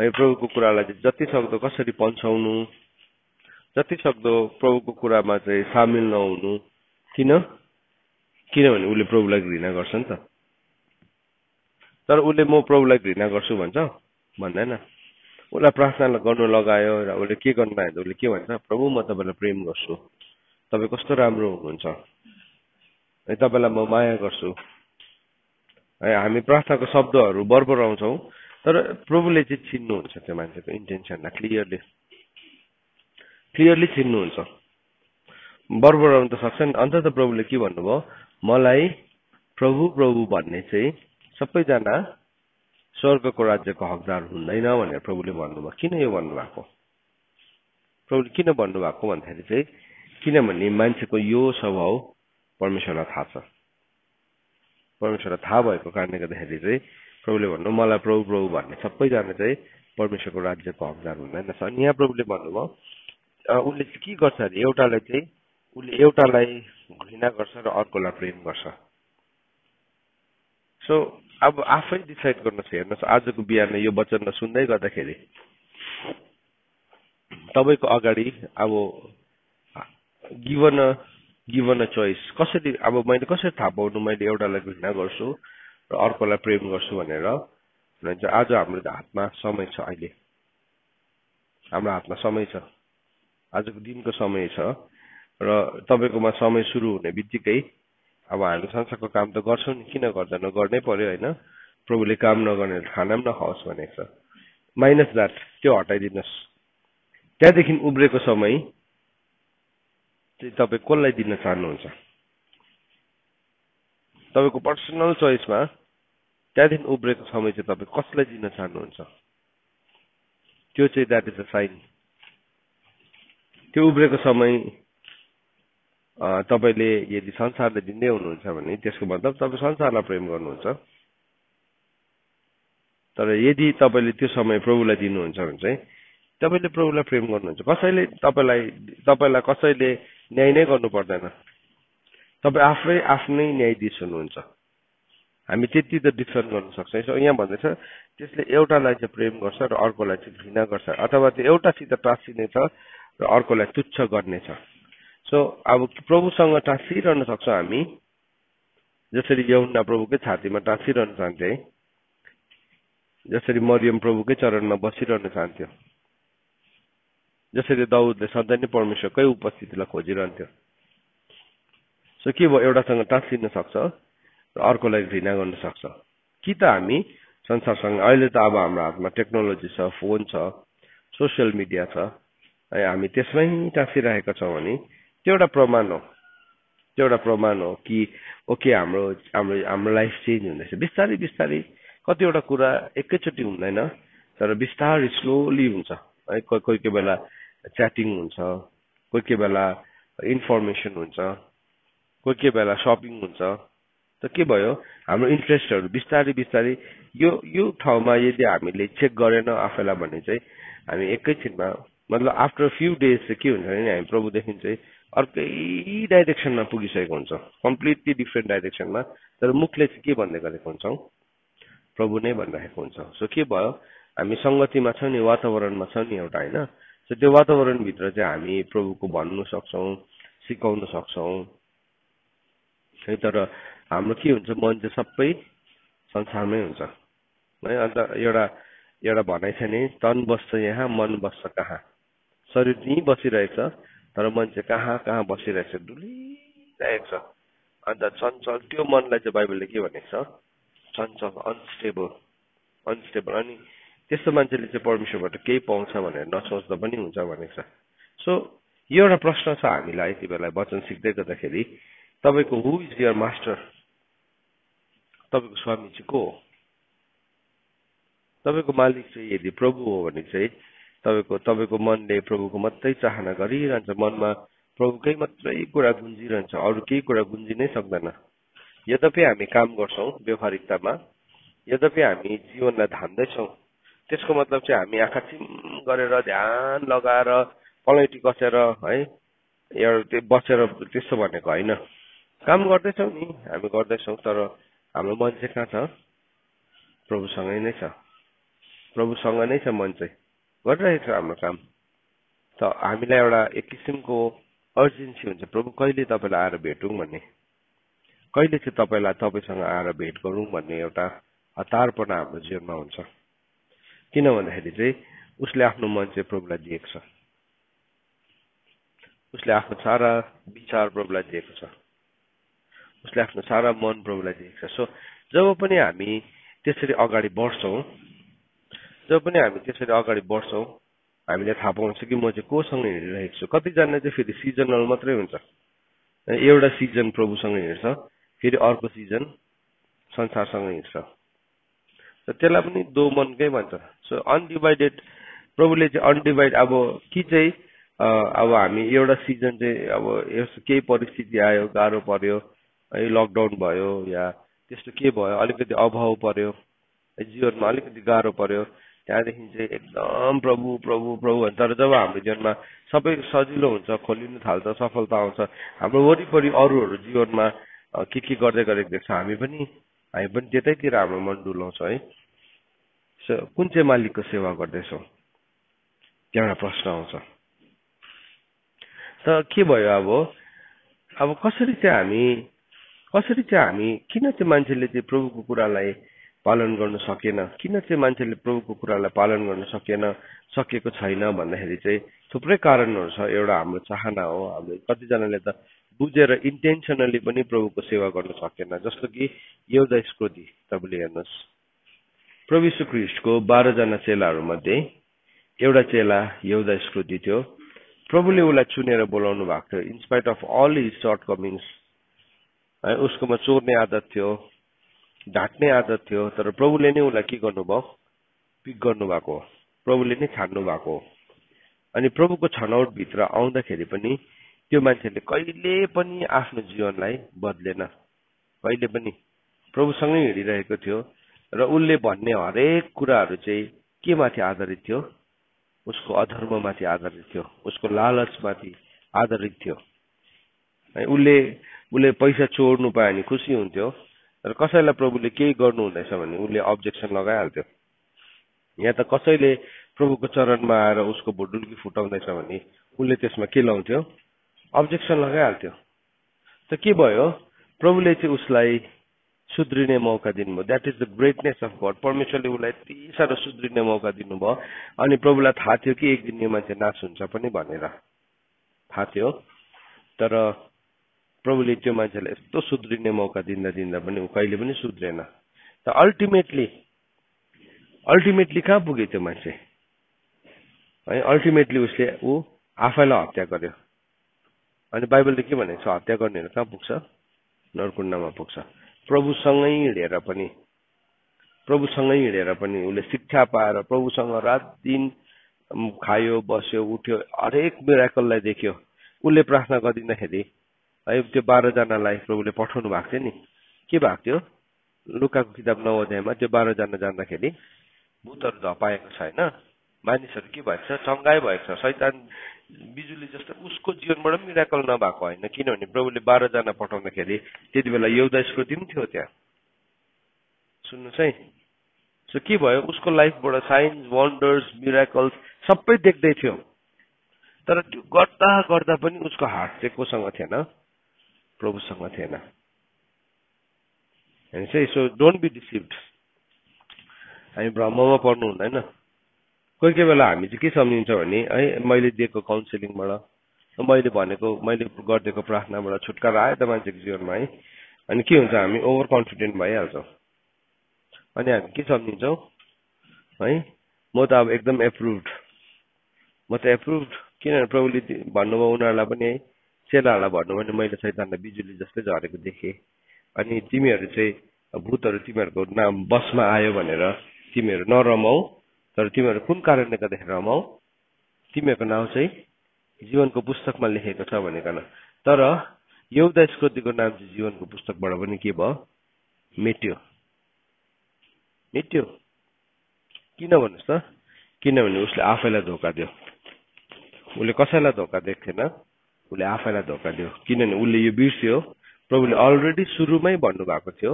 है प्रभुको कुरालाई जति सक्दो कसरी पन्छाउनु? जति सक्दो प्रभुको कुरामा चाहिँ सामेल नहुनु। किन? किनभने उसले प्रभुलाई घृणा गर्छ नि त। तर उसले म प्रभुलाई घृणा गर्छु भन्छ? भन्दैन। उसलाई प्रार्थना गर्नु लगायो र उसले के गर्नु लाग्यो उसले के भन्छ? प्रभु म तपाईँलाई प्रेम गर्छु। तपाईँ कस्तो राम्रो हुनुहुन्छ। तपाईँलाई म माया गर्छु। हामी प्रार्थनाको शब्दहरू बरबराउँछौँ तर प्रभुले चाहिँ चिन्नुहुन्छ त्यो मान्छेको इन्टेन्सनलाई क्लियरली क्लियरली चिन्नुहुन्छ। बरबराउनु त सक्छ नि। अन्त त प्रभुले के भन्नुभयो? मलाई प्रभु प्रभु भन्ने चाहिँ सबैजना स्वर्गको राज्यको हकदार हुँदैन भनेर प्रभुले भन्नुभयो। किन यो भन्नुभएको? प्रभुले किन भन्नुभएको भन्दाखेरि चाहिँ किनभने मान्छेको यो स्वभाव परमेश्वरलाई थाहा छ। परमेश्वरलाई थाहा भएको कारणले गर्दाखेरि चाहिँ प्रभुले भन्नु मलाई प्रभु प्रभु भन्ने सबैजना चाहिँ परमेश्वरको राज्यको हकदार हुँदैन अनि यहाँ प्रभुले भन्नुभयो उसले चाहिँ के गर्छ अरे एउटालाई चाहिँ उसले एउटालाई घृणा गर्छ र अर्कोलाई प्रेम गर्छ। सो अब आफै डिसाइड गर्नुहोस् हेर्नुहोस् आजको बिहान यो वचन सुन्दै गर्दाखेरि तपाईँको अगाडि अब गिभन गिभन अ चोइस कसरी अब मैले कसरी थाहा पाउनु मैले एउटालाई घृणा गर्छु र अर्कोलाई प्रेम गर्छु भनेर आज हाम्रो हातमा समय छ अहिले। हाम्रो हातमा समय छ। आजको दिनको समय छ। र तपाईँकोमा समय सुरु हुने बित्तिकै अब हामी संसारको काम त गर्छौँ नि किन गर्दैन गर्नै पर्यो होइन? प्रभुले काम नगर्ने खाना पनि नखाओस् भनेको छ। माइनस द्याट त्यो हटाइदिनुहोस्। त्यहाँदेखि उब्रेको समय चाहिँ तपाईँ कसलाई दिन चाहनुहुन्छ? तपाईँको पर्सनल चोइसमा त्यहाँदेखि उब्रेको समय चाहिँ तपाईँ कसलाई दिन चाहनुहुन्छ? त्यो चाहिँ द्याट इज अ साइन त्यो उब्रेको समय तपाईँले यदि संसारले दिँदै हुनुहुन्छ भने त्यसको मतलब तपाईँ संसारलाई प्रेम गर्नुहुन्छ। तर यदि तपाईँले त्यो समय प्रभुलाई दिनुहुन्छ भने चाहिँ तपाईँले प्रभुलाई प्रेम गर्नुहुन्छ। कसैले तपाईँलाई तपाईँलाई कसैले न्याय नै गर्नु पर्दैन। तपाईँ आफै आफ्नै न्यायाधीश हुनुहुन्छ हामी त्यति त डिफरेन्ट गर्न सक्छौँ। यहाँ भन्दैछ त्यसले एउटालाई चाहिँ प्रेम गर्छ र अर्कोलाई चाहिँ घृणा गर्छ। अथवा त्यो एउटासित टाँसिनेछ र अर्कोलाई तुच्छ गर्नेछ सो अब प्रभुसँग टाँसिरहन सक्छौँ हामी। जसरी यौना प्रभुकै छातीमा टाँसिरहन चाहन्थे जसरी मरियम प्रभुकै चरणमा बसिरहन चाहन्थ्यो। जसरी दाउदले सधैँ नै परमेश्वरकै उपस्थितिलाई खोजिरहन्थ्यो। सो के भयो? एउटासँग टाँसिन सक्छ र अर्कोलाई घृणा गर्न सक्छ। कि त हामी संसारसँग अहिले त अब हाम्रो हातमा टेक्नोलोजी छ फोन छ सोसियल मिडिया छ है हामी त्यसमै टाँसिरहेका छौँ भने त्यो एउटा प्रमाण हो। त्यो एउटा प्रमाण हो कि ओके हाम्रो हाम्रो हाम्रो लाइफ चेन्ज हुँदैछ। बिस्तारै बिस्तारै कतिवटा कुरा एकैचोटि हुँदैन तर बिस्तारै स्लोली हुन्छ है कोही कोही कोही बेला च्याटिङ हुन्छ कोही कोही बेला इन्फर्मेसन हुन्छ कोही कोही बेला सपिङ हुन्छ। त के भयो? हाम्रो इन्ट्रेस्टहरू बिस्तारै बिस्तारै यो यो ठाउँमा यदि हामीले चेक गरेन आफैलाई भने चाहिँ हामी एकैछिनमा मतलब आफ्टर फ्यु डेज चाहिँ के हुन्छ भने हामी प्रभुदेखि चाहिँ अर्कै डाइरेक्सनमा पुगिसकेको हुन्छ। कम्प्लिटली डिफ्रेन्ट डाइरेक्सनमा तर मुखले चाहिँ के भन्दै गरेको हुन्छौँ? प्रभु नै भनिरहेको हुन्छ। सो के भयो? हामी सङ्गतिमा छ नि वातावरणमा छ नि एउटा होइन? सो त्यो वातावरणभित्र चाहिँ हामी प्रभुको भन्नु सक्छौँ सिकाउन सक्छौँ। है तर हाम्रो के हुन्छ मन चाहिँ सबै संसारमै हुन्छ। है अन्त एउटा एउटा भनाइ छ नि तन बस्छ यहाँ मन बस्छ कहाँ? शरीर त्यहीँ बसिरहेको छ तर मन चाहिँ कहाँ कहाँ बसिरहेको छ डुलिरहेको छ अन्त चञ्चल त्यो मनलाई चाहिँ बाइबलले के भनेको छ? चञ्चल अनस्टेबल अनस्टेबल अनि त्यस्तो मान्छेले चाहिँ परमेश्वरबाट केही पाउँछ भनेर नसोच्दा पनि हुन्छ भनेको छ। सो यो एउटा प्रश्न छ हामीलाई यति बेला वचन सिक्दै गर्दाखेरि तपाईँको हु इज यर मास्टर तपाईँको स्वामी चाहिँ को हो? तपाईँको मालिक चाहिँ यदि प्रभु हो भने चाहिँ तपाईँको तपाईँको मनले प्रभुको मात्रै चाहना गरिरहन्छ मनमा प्रभुकै मात्रै कुरा गुन्जिरहन्छ अरू केही कुरा गुन्जिनै सक्दैन। यद्यपि हामी काम गर्छौँ व्यवहारिकतामा यद्यपि हामी जीवनलाई धान्दैछौँ त्यसको मतलब चाहिँ हामी आँखा चिम गरेर ध्यान लगाएर पलैटी कसेर है एउटा बसेर त्यस्तो भनेको होइन। काम गर्दैछौँ नि हामी गर्दैछौँ तर हाम्रो मन चाहिँ कहाँ छ? प्रभुसँगै नै छ। प्रभुसँग नै छ मन चाहिँ। गरिरहेको छ हाम्रो काम। त हामीलाई एउटा एक किसिमको अर्जेन्सी हुन्छ। प्रभु कहिले तपाईँलाई आएर भेटौँ भन्ने? कहिले चाहिँ तपाईँलाई तपाईँसँग आएर भेट गरौँ भन्ने एउटा हतारपना हाम्रो जीवनमा हुन्छ। किन भन्दाखेरि चाहिँ उसले आफ्नो मन चाहिँ प्रभुलाई दिएको छ। उसले आफ्नो सारा विचार प्रभुलाई दिएको छ। उसले आफ्नो सारा मन प्रभुलाई दिएको छ। सो जब पनि हामी त्यसरी अगाडि बढ्छौँ जब पनि हामी त्यसरी अगाडि बढ्छौँ हामीले थाहा पाउँछ कि म चाहिँ कोसँग हिँडिरहेको छु। कतिजना चाहिँ फेरि सिजनल मात्रै हुन्छ। एउटा सिजन प्रभुसँग हिँड्छ फेरि अर्को सिजन संसारसँग हिँड्छ। त्यसलाई पनि दो मनकै भन्छ। सो अनडिभाइडेड प्रभुले चाहिँ अनडिभाइड अब कि चाहिँ अब हामी एउटा सिजन चाहिँ अब यस्तो केही परिस्थिति आयो गाह्रो पर्यो है लकडाउन भयो या त्यस्तो के भयो अलिकति अभाव पर्यो जीवनमा अलिकति गाह्रो पर्यो त्यहाँदेखि चाहिँ एकदम प्रभु प्रभु प्रभु तर जब हाम्रो जीवनमा सबै सजिलो हुन्छ खोलिनु थाल्छ सफलता आउँछ हाम्रो वरिपरि अरूहरू जीवनमा के के गर्दै गरेको देख्छ हामी पनि हामी पनि त्यतैतिर हाम्रो मन डुलाउँछ है। कुन चाहिँ मालिकको सेवा गर्दैछौँ? त्यहाँबाट प्रश्न आउँछ। त के भयो अब? अब कसरी चाहिँ हामी कसरी चाहिँ हामी किन चाहिँ मान्छेले चाहिँ प्रभुको कुरालाई पालन गर्न सकेन? किन चाहिँ मान्छेले प्रभुको कुरालाई पालन गर्न सकेन सकेको छैन भन्दाखेरि चाहिँ थुप्रै कारणहरू छ। एउटा हाम्रो चाहना हो। हाम्रो कतिजनाले त बुझेर इन्टेन्सनली पनि प्रभुको सेवा गर्न सकेन। जस्तो कि एउटा स्क्रोती तपाईँले हेर्नुहोस्। प्रविशु क्रिस्टको बाह्रजना चेलाहरूमध्ये एउटा चेला एउटा स्क्रोती थियो। प्रभुले उसलाई चुनेर बोलाउनु भएको थियो। In spite of all his shortcomings है उसकोमा चोर्ने आदत थियो ढाँट्ने आदत थियो तर प्रभुले नै उसलाई के गर्नुभयो? पिक गर्नुभएको प्रभुले नै छान्नु भएको अनि प्रभुको छनौटभित्र आउँदाखेरि पनि त्यो मान्छेले कहिले पनि आफ्नो जीवनलाई बदलेन। कहिले पनि। प्रभुसँगै हिँडिरहेको थियो। र उसले भन्ने हरेक कुराहरू चाहिँ के माथि आधारित थियो? उसको अधर्ममाथि आधारित थियो। उसको लालचमाथि आधारित थियो। उसले उसले पैसा चोर्नु पायो भने खुसी हुन्थ्यो। तर कसैलाई प्रभुले केही गर्नु हुँदैछ भने उसले अब्जेक्सन लगाइहाल्थ्यो। यहाँ त कसैले प्रभुको चरणमा आएर उसको भुडुल्की फुटाउँदैछ भने उसले त्यसमा के लाउँथ्यो अब्जेक्सन लगाइहाल्थ्यो। त के भयो? प्रभुले चाहिँ उसलाई सुध्रिने मौका दिनुभयो। That is the greatness of God परमेश्वरले उसलाई यति साह्रो सुध्रिने मौका दिनुभयो। अनि प्रभुलाई थाहा थियो कि एक दिन यो मान्छे नाश हुन्छ पनि भनेर। थाहा थियो। तर प्रभुले त्यो मान्छेलाई यस्तो सुध्रिने मौका दिँदा दिँदा पनि ऊ कहिले पनि सुध्रेन। त अल्टिमेटली अल्टिमेटली कहाँ पुग्यो त्यो मान्छे? है अल्टिमेटली उसले ऊ आफैलाई हत्या गर्यो। अनि बाइबलले के भनेको छ? हत्या गर्नेहरू कहाँ पुग्छ? नरकुण्डमा पुग्छ। प्रभुसँगै हिँडेर पनि प्रभुसँगै हिँडेर पनि उसले शिक्षा पाएर प्रभुसँग रात दिन खायो बस्यो उठ्यो हरेक मिराकललाई देख्यो। उसले प्रार्थना गरिदिँदाखेरि है त्यो बाह्रजनालाई प्रभुले पठाउनु भएको थियो नि। के भएको थियो? लुकाको किताब नौ अध्यायमा त्यो बाह्रजना जाँदाखेरि भूतहरू धपाएको छ होइन मानिसहरू के भएको छ? चङ्गाइ भएको छ। सैतान बिजुली जस्तो उसको जीवनबाट पनि मिराकल नभएको होइन। किनभने प्रभुले बाह्रजना पठाउँदाखेरि त्यति बेला एउटा स्मृति पनि थियो त्यहाँ। सुन्नुहोस् है। सो के भयो? उसको लाइफबाट साइन्स वन्डर्स मिराकल्स सबै देख्दै थियो। तर त्यो गर्दा गर्दा पनि उसको हार्ट चाहिँ कोसँग थिएन? प्रभुसँग थिएन। सो डोन्ट बी डिसिभ्ड हामी भ्रममा पर्नु हुँदैन कोही कोही बेला हामी चाहिँ के सम्झिन्छ भने है मैले दिएको काउन्सिलिङबाट मैले भनेको मैले गरिदिएको प्रार्थनाबाट छुटकारा आयो त मान्छेको जीवनमा है? अनि के हुन्छ हामी ओभर कन्फिडेन्ट भइहाल्छौँ। अनि हामी के सम्झिन्छौँ है म त अब एकदम एप्रुभड म त एप्रुभड किनभने प्रभुले भन्नुभयो उनीहरूलाई पनि है चेलाहरूलाई भन्नु भने मैले सैतानलाई बिजुली जस्तै झरेको देखेँ। अनि तिमीहरू चाहिँ भूतहरू तिमीहरूको नाम बसमा आयो भनेर तिमीहरू नरमाऊ। तर तिमीहरू कुन कारणले गर्दाखेरि रमाऊ? तिमीहरूको नाउँ चाहिँ जीवनको पुस्तकमा लेखेको छ भनेकन तर एउटा स्कृतिको नाम चाहिँ जीवनको पुस्तकबाट पनि के भयो? मेट्यो। मेट्यो। किन भन्नुहोस् त? किनभने उसले आफैलाई धोका दियो। उसले कसैलाई धोका दिएको थिएन? उसले आफैलाई धोका दियो। किनभने उसले यो बिर्स्यो। प्रभुले अलरेडी सुरुमै भन्नुभएको थियो।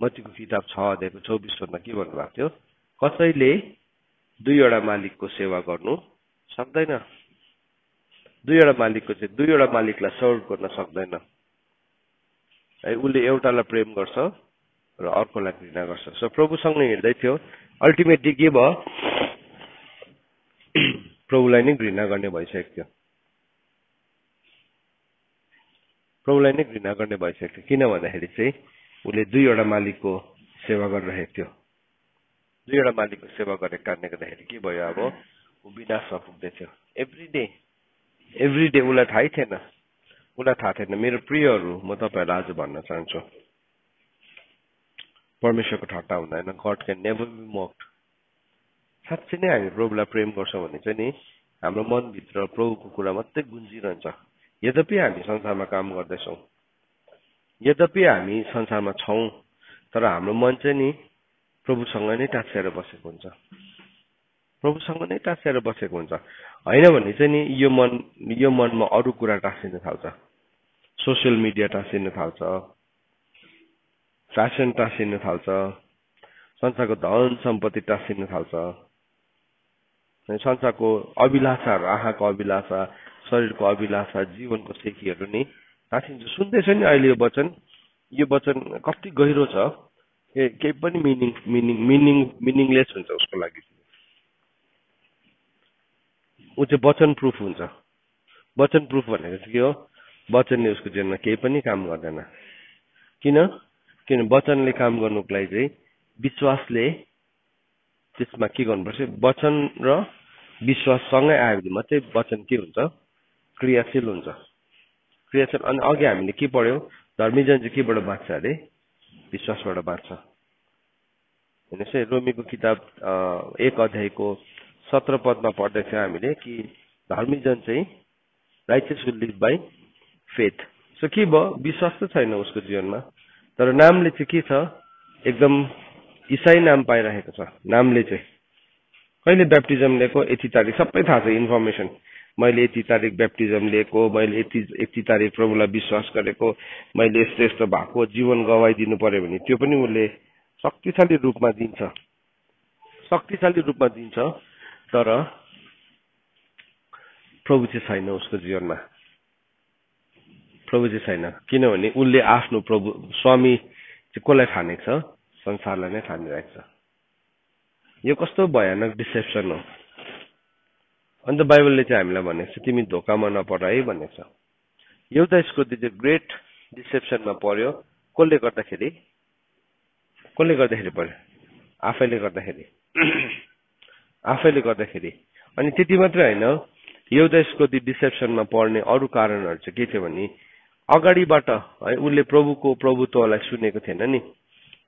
मतीको किताब छ अध्यायको चौबिस पदमा के भन्नुभएको थियो? कसैले दुईवटा मालिकको सेवा गर्नु सक्दैन। दुईवटा मालिकको चाहिँ दुईवटा मालिकलाई सर्भ गर्न सक्दैन। है उसले एउटालाई प्रेम गर्छ र अर्कोलाई घृणा गर्छ। सो प्रभुसँग हिँड्दै थियो। अल्टिमेटली के भयो? <clears throat> प्रभुलाई नै घृणा गर्ने भइसकेको थियो। प्रभुलाई नै घृणा गर्ने भइसकेको थियो। किन भन्दाखेरि चाहिँ उसले दुईवटा मालिकको सेवा गरिरहेको थियो। दुईवटा मालिकको सेवा गरेको कारणले गर्दाखेरि के भयो अब ऊ विनाशमा पुग्दै थियो एभ्री डे एभ्री डे उसलाई थाहै थिएन। उसलाई थाहा थिएन। मेरो प्रियहरू म तपाईँहरूलाई आज भन्न चाहन्छु। परमेश्वरको ठट्टा हुँदैन। God can never be mocked साँच्चै नै हामी प्रभुलाई प्रेम गर्छौँ भने चाहिँ नि हाम्रो मनभित्र प्रभुको कुरा मात्रै गुन्जिरहन्छ। यद्यपि हामी संसारमा काम गर्दैछौँ। यद्यपि हामी संसारमा छौँ तर हाम्रो मन चाहिँ नि प्रभुसँग नै टाँसिएर बसेको हुन्छ। प्रभुसँग नै टाँसिएर बसेको हुन्छ। होइन भने चाहिँ नि यो मन यो मनमा अरू कुरा टाँसिन थाल्छ। सोसियल मिडिया टाँसिन थाल्छ। फ्यासन टाँसिन थाल्छ। संसारको धन सम्पत्ति टाँसिन थाल्छ। संसारको अभिलाषाहरू आँखाको अभिलाषा शरीरको अभिलाषा जीवनको सेकीहरू नि टाँसिन्छ। सुन्दैछ नि अहिले यो वचन। यो वचन कति गहिरो छ। केही पनि मिनिङ मिनिङ मिनिङ मिनिङलेस हुन्छ उसको लागि। ऊ चाहिँ वचन प्रुफ हुन्छ। वचन प्रुफ भनेको चाहिँ के हो? वचनले उसको जीवनमा केही पनि काम गर्दैन। किन? किन वचनले काम गर्नुको लागि चाहिँ विश्वासले त्यसमा के गर्नुपर्छ? वचन र विश्वाससँगै आयो भने मात्रै वचन के हुन्छ? क्रियाशील हुन्छ। क्रियाशील अनि अघि हामीले के पढ्यौँ? धर्मीजन चाहिँ केबाट बाँच्छ अरे विश्वासबाट बाँच्छ। हेर्नुहोस् है रोमीको किताब एक अध्यायको सत्र पदमा पढ्दैछ हामीले कि धर्मीजन चाहिँ righteous will live by faith so के भयो? विश्वास त छैन उसको जीवनमा। तर नामले चाहिँ के छ? एकदम इसाई नाम पाइरहेको छ। नामले चाहिँ। कहिले ब्याप्टिजम लिएको? यति तारिक सबै थाहा छ इन्फर्मेसन। मैले यति तारिक ब्याप्टिजम लिएको मैले यति यति तारिक प्रभुलाई विश्वास गरेको मैले यस्तो यस्तो भएको जीवन गवाइदिनु पर्यो भने त्यो पनि उसले शक्तिशाली रूपमा दिन्छ। शक्तिशाली रूपमा दिन्छ तर प्रभु चाहिँ छैन उसको जीवनमा। प्रभु चाहिँ छैन। किनभने उसले आफ्नो प्रभु स्वामी चाहिँ कसलाई ठानेको छ? संसारलाई नै ठानिरहेको छ। यो कस्तो भयानक डिसेप्सन हो। अन्त बाइबलले चाहिँ हामीलाई भनेको छ तिमी धोकामा नपर है भनेको छ। एउटा यसको चाहिँ ग्रेट डिसेप्सनमा पर्यो। कसले गर्दाखेरि? कसले गर्दाखेरि पर्यो? आफैले गर्दाखेरि। <coughs> आफैले गर्दाखेरि। अनि त्यति मात्रै होइन एउटा यसको डिसेप्सनमा पर्ने अरू कारणहरू चाहिँ के थियो भने अगाडिबाट है उसले प्रभुको प्रभुत्वलाई सुनेको थिएन नि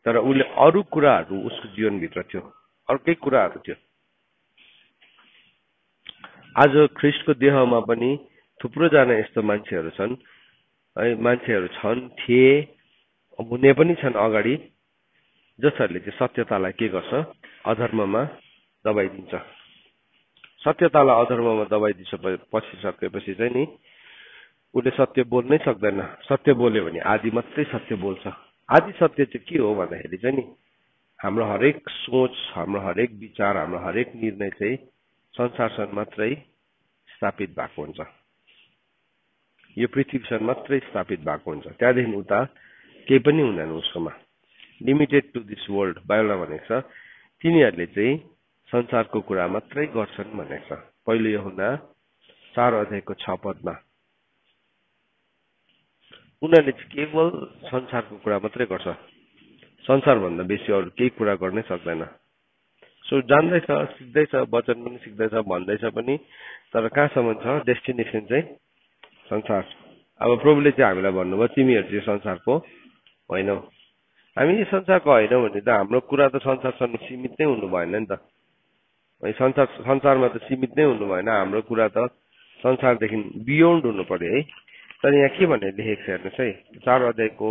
तर उसले अरू कुराहरू उसको जीवनभित्र थियो। अर्कै कुराहरू थियो। आज ख्रिस्टको देहमा पनि थुप्रोजना यस्तो मान्छेहरू छन्। है मान्छेहरू छन् थिए हुने पनि छन् अगाडि। जसहरूले चाहिँ सत्यतालाई के गर्छ? अधर्ममा दबाइदिन्छ। सत्यतालाई अधर्ममा दबाइदिन्छ पछि सकेपछि चाहिँ नि उसले सत्य बोल्नै सक्दैन। सत्य बोल्यो भने आदि मात्रै सत्य बोल्छ। आदि सत्य चाहिँ के हो भन्दाखेरि चाहिँ नि हाम्रो हरेक सोच हाम्रो हरेक विचार हाम्रो हरेक निर्णय चाहिँ संसारसँग मात्रै स्थापित भएको हुन्छ। यो पृथ्वीसँग मात्रै स्थापित भएको हुन्छ। त्यहाँदेखि उता केही पनि हुँदैन उसकोमा। लिमिटेड टु दिस वर्ल्ड बाइबलमा भनेको छ तिनीहरूले चाहिँ संसारको कुरा मात्रै गर्छन् भनेको छ। पहिलो यो हुँदा चार अध्यायको छ पदमा। उनीहरूले केवल संसारको कुरा मात्रै गर्छ। संसारभन्दा बेसी अरू केही कुरा गर्नै सक्दैन। सो जान्दैछ सिक्दैछ वचन पनि सिक्दैछ भन्दैछ पनि तर कहाँसम्म छ? डेस्टिनेसन चाहिँ संसार। अब प्रभुले चाहिँ हामीलाई भन्नुभयो तिमीहरू चाहिँ संसारको होइनौ हामी संसारको होइनौँ भने त हाम्रो कुरा त संसारसँग सीमित नै हुनु भएन नि त। है संसार संसारमा त सीमित नै हुनु भएन। हाम्रो कुरा त संसारदेखि बियोन्ड हुनु पर्यो है। तर यहाँ के भनेर लेखेको छ हेर्नुहोस् है। चार अध्यायको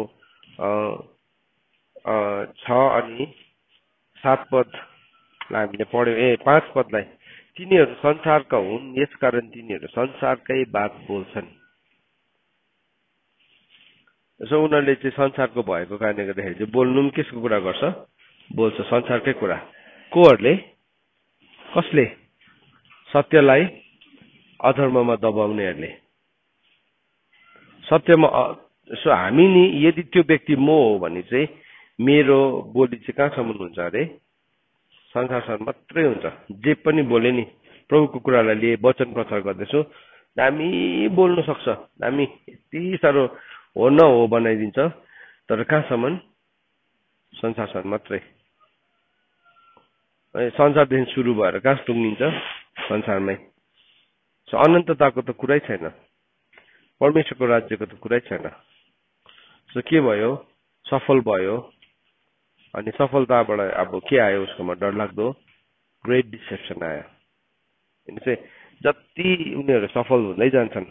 छ अनि सात पदलाई हामीले पढ्यौँ। ए पाँच पदलाई। तिनीहरू संसारका हुन् यसकारण तिनीहरू संसारकै बात बोल्छन्। यसो उनीहरूले चाहिँ संसारको भएको कारणले गर्दाखेरि चाहिँ बोल्नु पनि केसको कुरा गर्छ? बोल्छ संसारकै कुरा। कोहरूले? कसले? सत्यलाई अधर्ममा दबाउनेहरूले। सत्यमा सो हामी नि यदि त्यो व्यक्ति म हो भने चाहिँ मेरो बोली चाहिँ कहाँसम्म हुन्छ अरे? संसारसम्म मात्रै हुन्छ। जे पनि बोले नि प्रभुको कुरालाई लिए वचन प्रचार गर्दैछु। दामी बोल्नु सक्छ। दामी यति साह्रो हो न हो बनाइदिन्छ। तर कहाँसम्म? संसारसम्म मात्रै। है संसारदेखि सुरु भएर कहाँ टुङ्गिन्छ? संसारमै। अनन्तताको त कुरै छैन। परमेश्वरको राज्यको त कुरै छैन। सो के भयो? सफल भयो। अनि सफलताबाट अब के आयो उसकोमा डरलाग्दो ग्रेट डिसेप्सन आयो। होइन चाहिँ जति उनीहरू सफल हुँदै जान्छन्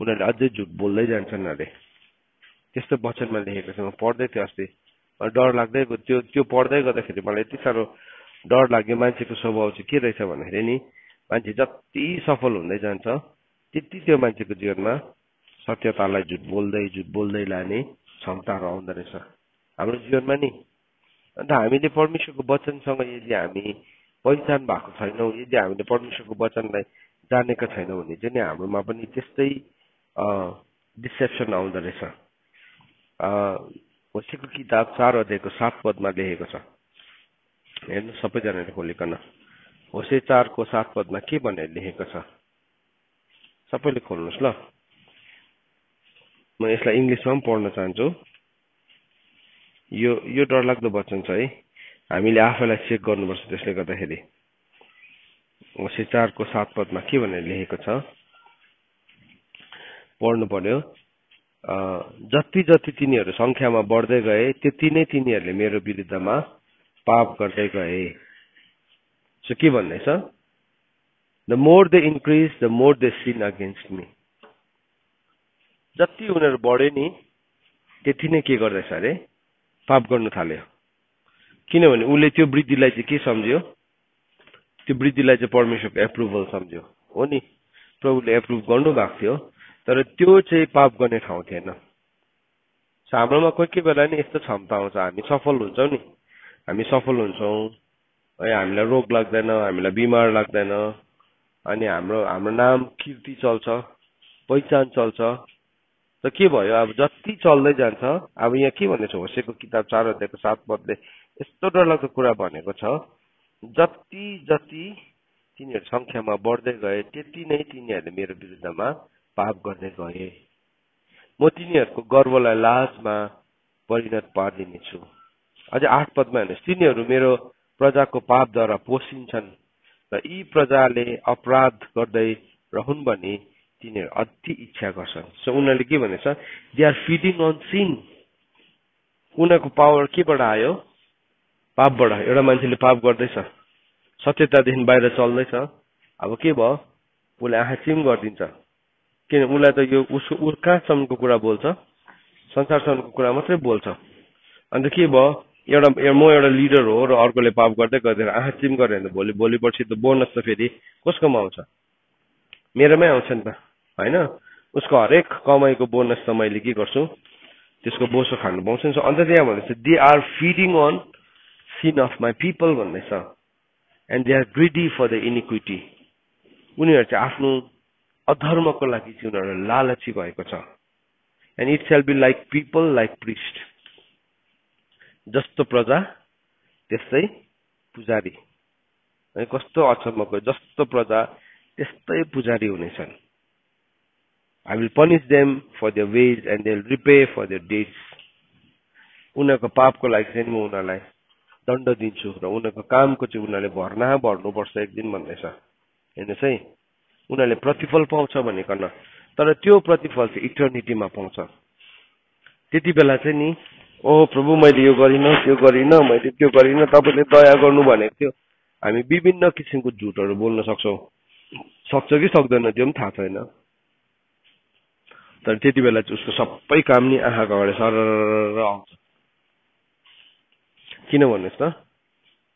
उनीहरूले अझै झुट बोल्दै जान्छन् अरे त्यस्तो वचनमा लेखेको छ म पढ्दै थिएँ अस्ति डर लाग्दै त्यो त्यो पढ्दै गर्दाखेरि मलाई यति साह्रो डर लाग्यो मान्छेको स्वभाव चाहिँ के रहेछ भन्दाखेरि नि मान्छे जति सफल हुँदै जान्छ त्यति त्यो मान्छेको जीवनमा सत्यतालाई झुट बोल्दै झुट बोल्दै लाने क्षमताहरू आउँदो रहेछ हाम्रो जीवनमा नि अन्त हामीले परमेश्वरको वचनसँग यदि हामी पहिचान भएको छैनौँ यदि हामीले परमेश्वरको वचनलाई जानेका छैनौँ भने चाहिँ नि हाम्रोमा पनि त्यस्तै डिसेप्सन आउँदो रहेछ होसेको किताब चार अध्यायको सात पदमा लेखेको छ हेर्नु सबैजनाले खोलिकन होसे चारको सात पदमा के भनेर लेखेको छ सबैले खोल्नुहोस् ल म यसलाई इङ्ग्लिसमा पनि पढ्न चाहन्छु यो यो डरलाग्दो वचन छ है हामीले आफैलाई चेक गर्नुपर्छ त्यसले गर्दाखेरि। होसे चारको सात पदमा के भनेर लेखेको छ? पढ्नु पर्यो। जति जति तिनीहरू सङ्ख्यामा बढ्दै गए त्यति नै तिनीहरूले मेरो विरुद्धमा पाप गर्दै गए। सो के भन्दैछ the more they increase the more they sin against me जति उनीहरू बढ्यो नि त्यति नै के गर्दैछ अरे? पाप गर्नु थाल्यो। किनभने उसले त्यो वृद्धिलाई चाहिँ के सम्झ्यो? त्यो वृद्धिलाई चाहिँ परमेश्वरको एप्रुभल सम्झ्यो। हो नि? प्रभुले एप्रुभ गर्नु भएको थियो तर त्यो चाहिँ पाप गर्ने ठाउँ थिएन। हाम्रोमा कोही कोही बेला नि यस्तो क्षमता आउँछ हामी सफल हुन्छौँ नि। हामी सफल हुन्छौँ है हामीलाई रोग लाग्दैन हामीलाई बिमार लाग्दैन। अनि हाम्रो हाम्रो नाम कीर्ति चल्छ पहिचान चल्छ। के भयो? अब जति चल्दै जान्छ अब यहाँ के भनेको छ होसेको किताब चार अध्यायको सात पदले यस्तो डरलाग्दो कुरा भनेको छ जति जति तिनीहरू सङ्ख्यामा बढ्दै गए त्यति नै तिनीहरूले मेरो विरुद्धमा पाप गर्दै गए। म तिनीहरूको गर्वलाई लाजमा परिणत पारिदिनेछु। अझै आठ पदमा हेर्नुहोस्। तिनीहरू मेरो प्रजाको पापद्वारा पोषिन्छन् र यी प्रजाले अपराध गर्दै रहन् भने तिनीहरू अति इच्छा गर्छन्। सो उनीहरूले के भनेछ they are feeding on sin उनीहरूको पावर केबाट आयो? पापबाट एउटा मान्छेले पाप गर्दैछ। सत्यतादेखि बाहिर चल्दैछ। अब के भयो? उसले आँखा चिम गरिदिन्छ। किन? उसलाई त यो उसको ऊ कहाँसम्मको कुरा बोल्छ। संसारसम्मको कुरा मात्रै बोल्छ। अन्त के भयो? एउटा म एउटा लिडर हो र अर्कोले पाप गर्दै गर्दैन। आँखा चिम गऱ्यो भने भोलि भोलि पर्सि त बोनस त फेरि कसकोमा आउँछ? मेरोमै आउँछ नि त। होइन? उसको हरेक कमाइको बोनस त मैले के गर्छु? त्यसको बोसो खानु पाउँछ। नि अन्त त्यहाँ भन्दैछ they are feeding on sin of my people भन्दैछ। And they are greedy for the iniquity उनीहरू चाहिँ आफ्नो अधर्मको लागि चाहिँ उनीहरू लालची भएको छ। And it shall be like people like priest जस्तो प्रजा त्यस्तै पुजारी। है कस्तो अचम्मको जस्तो प्रजा त्यस्तै पुजारी हुनेछन्। I will punish them for the ways and they repay for the deeds उनीहरूको पापको लागि चाहिँ म उनीहरूलाई दण्ड दिन्छु र उनीहरूको कामको चाहिँ उनीहरूले भर्ना भर्नुपर्छ एक दिन भन्दैछ। हेर्नुहोस् है उनीहरूले प्रतिफल पाउँछ भनिकन तर त्यो प्रतिफल चाहिँ इटर्निटीमा पाउँछ। त्यति बेला चाहिँ नि ओ प्रभु मैले यो गरिनँ त्यो गरिनँ मैले त्यो गरिनँ तपाईँले दया गर्नु भनेको थियो। हामी विभिन्न किसिमको झुटहरू बोल्न सक्छौँ। सक्छ कि सक्दैन त्यो पनि थाहा छैन। तर त्यति बेला चाहिँ उसको सबै काम नि आँखाको अगाडि सर आउँछ। किन भन्नुहोस् त?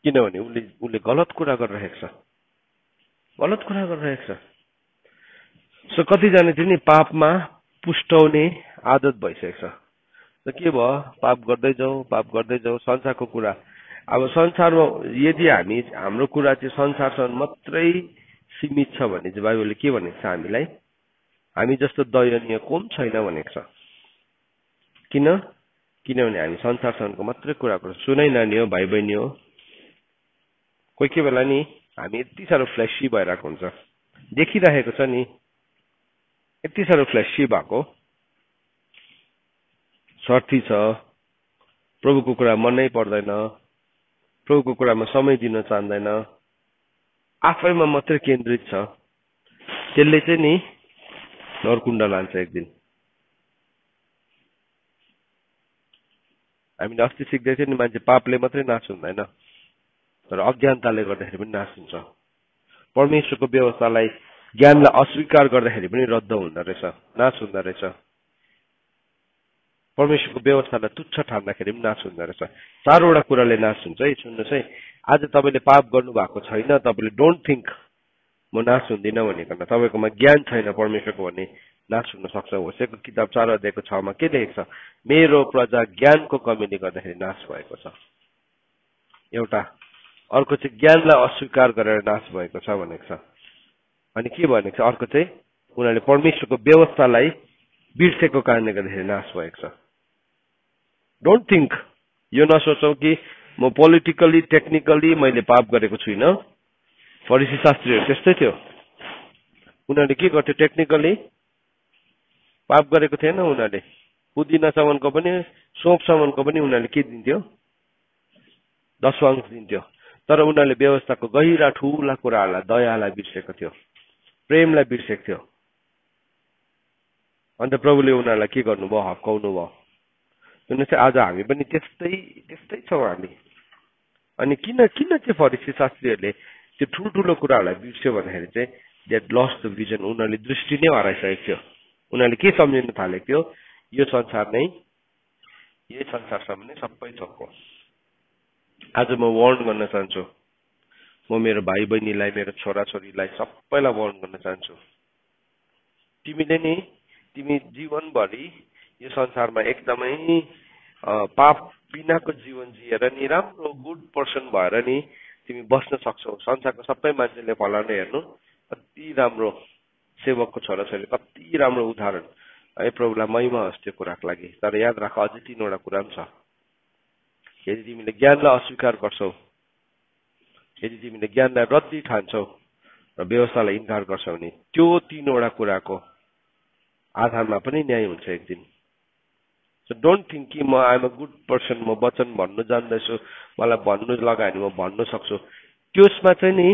किनभने उसले उसले गलत कुरा गरिरहेको छ। गलत कुरा गरिरहेको छ। सो कतिजना चाहिँ नि पापमा पुष्टाउने आदत भइसकेको छ। त के भयो? पाप गर्दै जाउँ पाप गर्दै जाउँ संसारको कुरा। अब संसारमा यदि हामी हाम्रो कुरा चाहिँ संसारसँग मात्रै सीमित छ भने चाहिँ बाइबलले के भनेको छ हामीलाई? हामी जस्तो दयनीय कोम छैन भनेको छ। किन? किनभने हामी संसारसँगको मात्रै कुरा गर्छौँ सुनै नानी हो भाइ बहिनी हो। कोही कोही बेला नि हामी यति साह्रो फ्ल्यासी भइरहेको हुन्छ। देखिरहेको छ नि यति साह्रो फ्ल्यासी भएको। स्वार्थी छ प्रभुको कुरा मनै पर्दैन प्रभुको कुरामा समय दिन चाहँदैन। आफैमा मात्रै केन्द्रित छ। त्यसले चाहिँ नि नरकुण्ड लान्छ एक दिन हामीले अस्ति सिक्दै थियो नि मान्छे पापले मात्रै नाश हुँदैन तर अज्ञानताले गर्दाखेरि पनि नाश हुन्छ परमेश्वरको व्यवस्थालाई ज्ञानलाई अस्वीकार गर्दाखेरि पनि रद्द हुँदो रहेछ नाश हुँदो रहेछ। परमेश्वरको व्यवस्थालाई तुच्छ ठान्दाखेरि पनि नाश हुँदो रहेछ। चारवटा कुराले नाश हुन्छ है सुन्नुहोस् है। आज तपाईँले पाप गर्नु भएको छैन तपाईँले डोन्ट थिङ्क म नाश हुँदिनँ भनिकन तपाईँकोमा ज्ञान छैन परमेश्वरको भन्ने नाश हुन सक्छ। होसेको किताब चार अध्यायको छमा के लेखेको छ? मेरो प्रजा ज्ञानको कमीले गर्दाखेरि नाश भएको छ। एउटा अर्को चाहिँ ज्ञानलाई अस्वीकार गरेर नाश भएको छ भनेको छ। अनि के भनेको छ? अर्को चाहिँ उनीहरूले परमेश्वरको व्यवस्थालाई बिर्सेको कारणले गर्दाखेरि नाश भएको छ। डोन्ट थिङ्क यो नसोचौँ कि म पोलिटिकली टेक्निकली मैले पाप गरेको छुइनँ। फरिसी शास्त्रीहरू त्यस्तै थियो। उनीहरूले के गर्थ्यो टेक्निकली पाप गरेको थिएन उनीहरूले। पुदिनासम्मको पनि सोपसम्मको पनि उनीहरूले के दिन्थ्यो? दशवांश दिन्थ्यो। तर उनीहरूले व्यवस्थाको गहिरा ठुला कुराहरूलाई दयालाई बिर्सेको थियो। प्रेमलाई बिर्सेको थियो। अन्त प्रभुले उनीहरूलाई के गर्नुभयो? हप्काउनु भयो सुन्नुहोस् आज हामी पनि त्यस्तै त्यस्तै छौँ हामी अनि किन किन चाहिँ फरिसी शास्त्रीहरूले त्यो ठुल्ठुलो कुराहरूलाई बिर्स्यो भन्दाखेरि चाहिँ द्याट लस द भिजन उनीहरूले दृष्टि नै हराइसकेको थियो उनीहरूले के सम्झिन थालेको थियो यो संसार नै यही संसारसम्म नै सबै थोक आज म वर्न गर्न चाहन्छु म मेरो भाइ बहिनीलाई मेरो छोराछोरीलाई सबैलाई वर्न गर्न चाहन्छु तिमीले नि तिमी जीवनभरि यो संसारमा एकदमै पाप बिनाको जीवन जिएर नि राम्रो गुड पर्सन भएर नि तिमी बस्न सक्छौ। संसारको सबै मान्छेले फलाउने हेर्नु कति राम्रो सेवकको छोराछोरी कति राम्रो उदाहरण। है प्रभुलाई महिमा होस् त्यो कुराको लागि। तर याद राख अझै तिनवटा कुरा पनि छ। यदि तिमीले ज्ञानलाई अस्वीकार गर्छौ यदि तिमीले ज्ञानलाई रद्दी ठान्छौ र व्यवस्थालाई इन्कार गर्छौ भने त्यो तिनवटा कुराको आधारमा पनि न्याय हुन्छ एक दिन। डोन्ट थिङ्क कि म आइएम अ गुड पर्सन म वचन भन्नु जान्दैछु मलाई भन्नु लगायो भने म भन्नु सक्छु। त्यसमा चाहिँ नि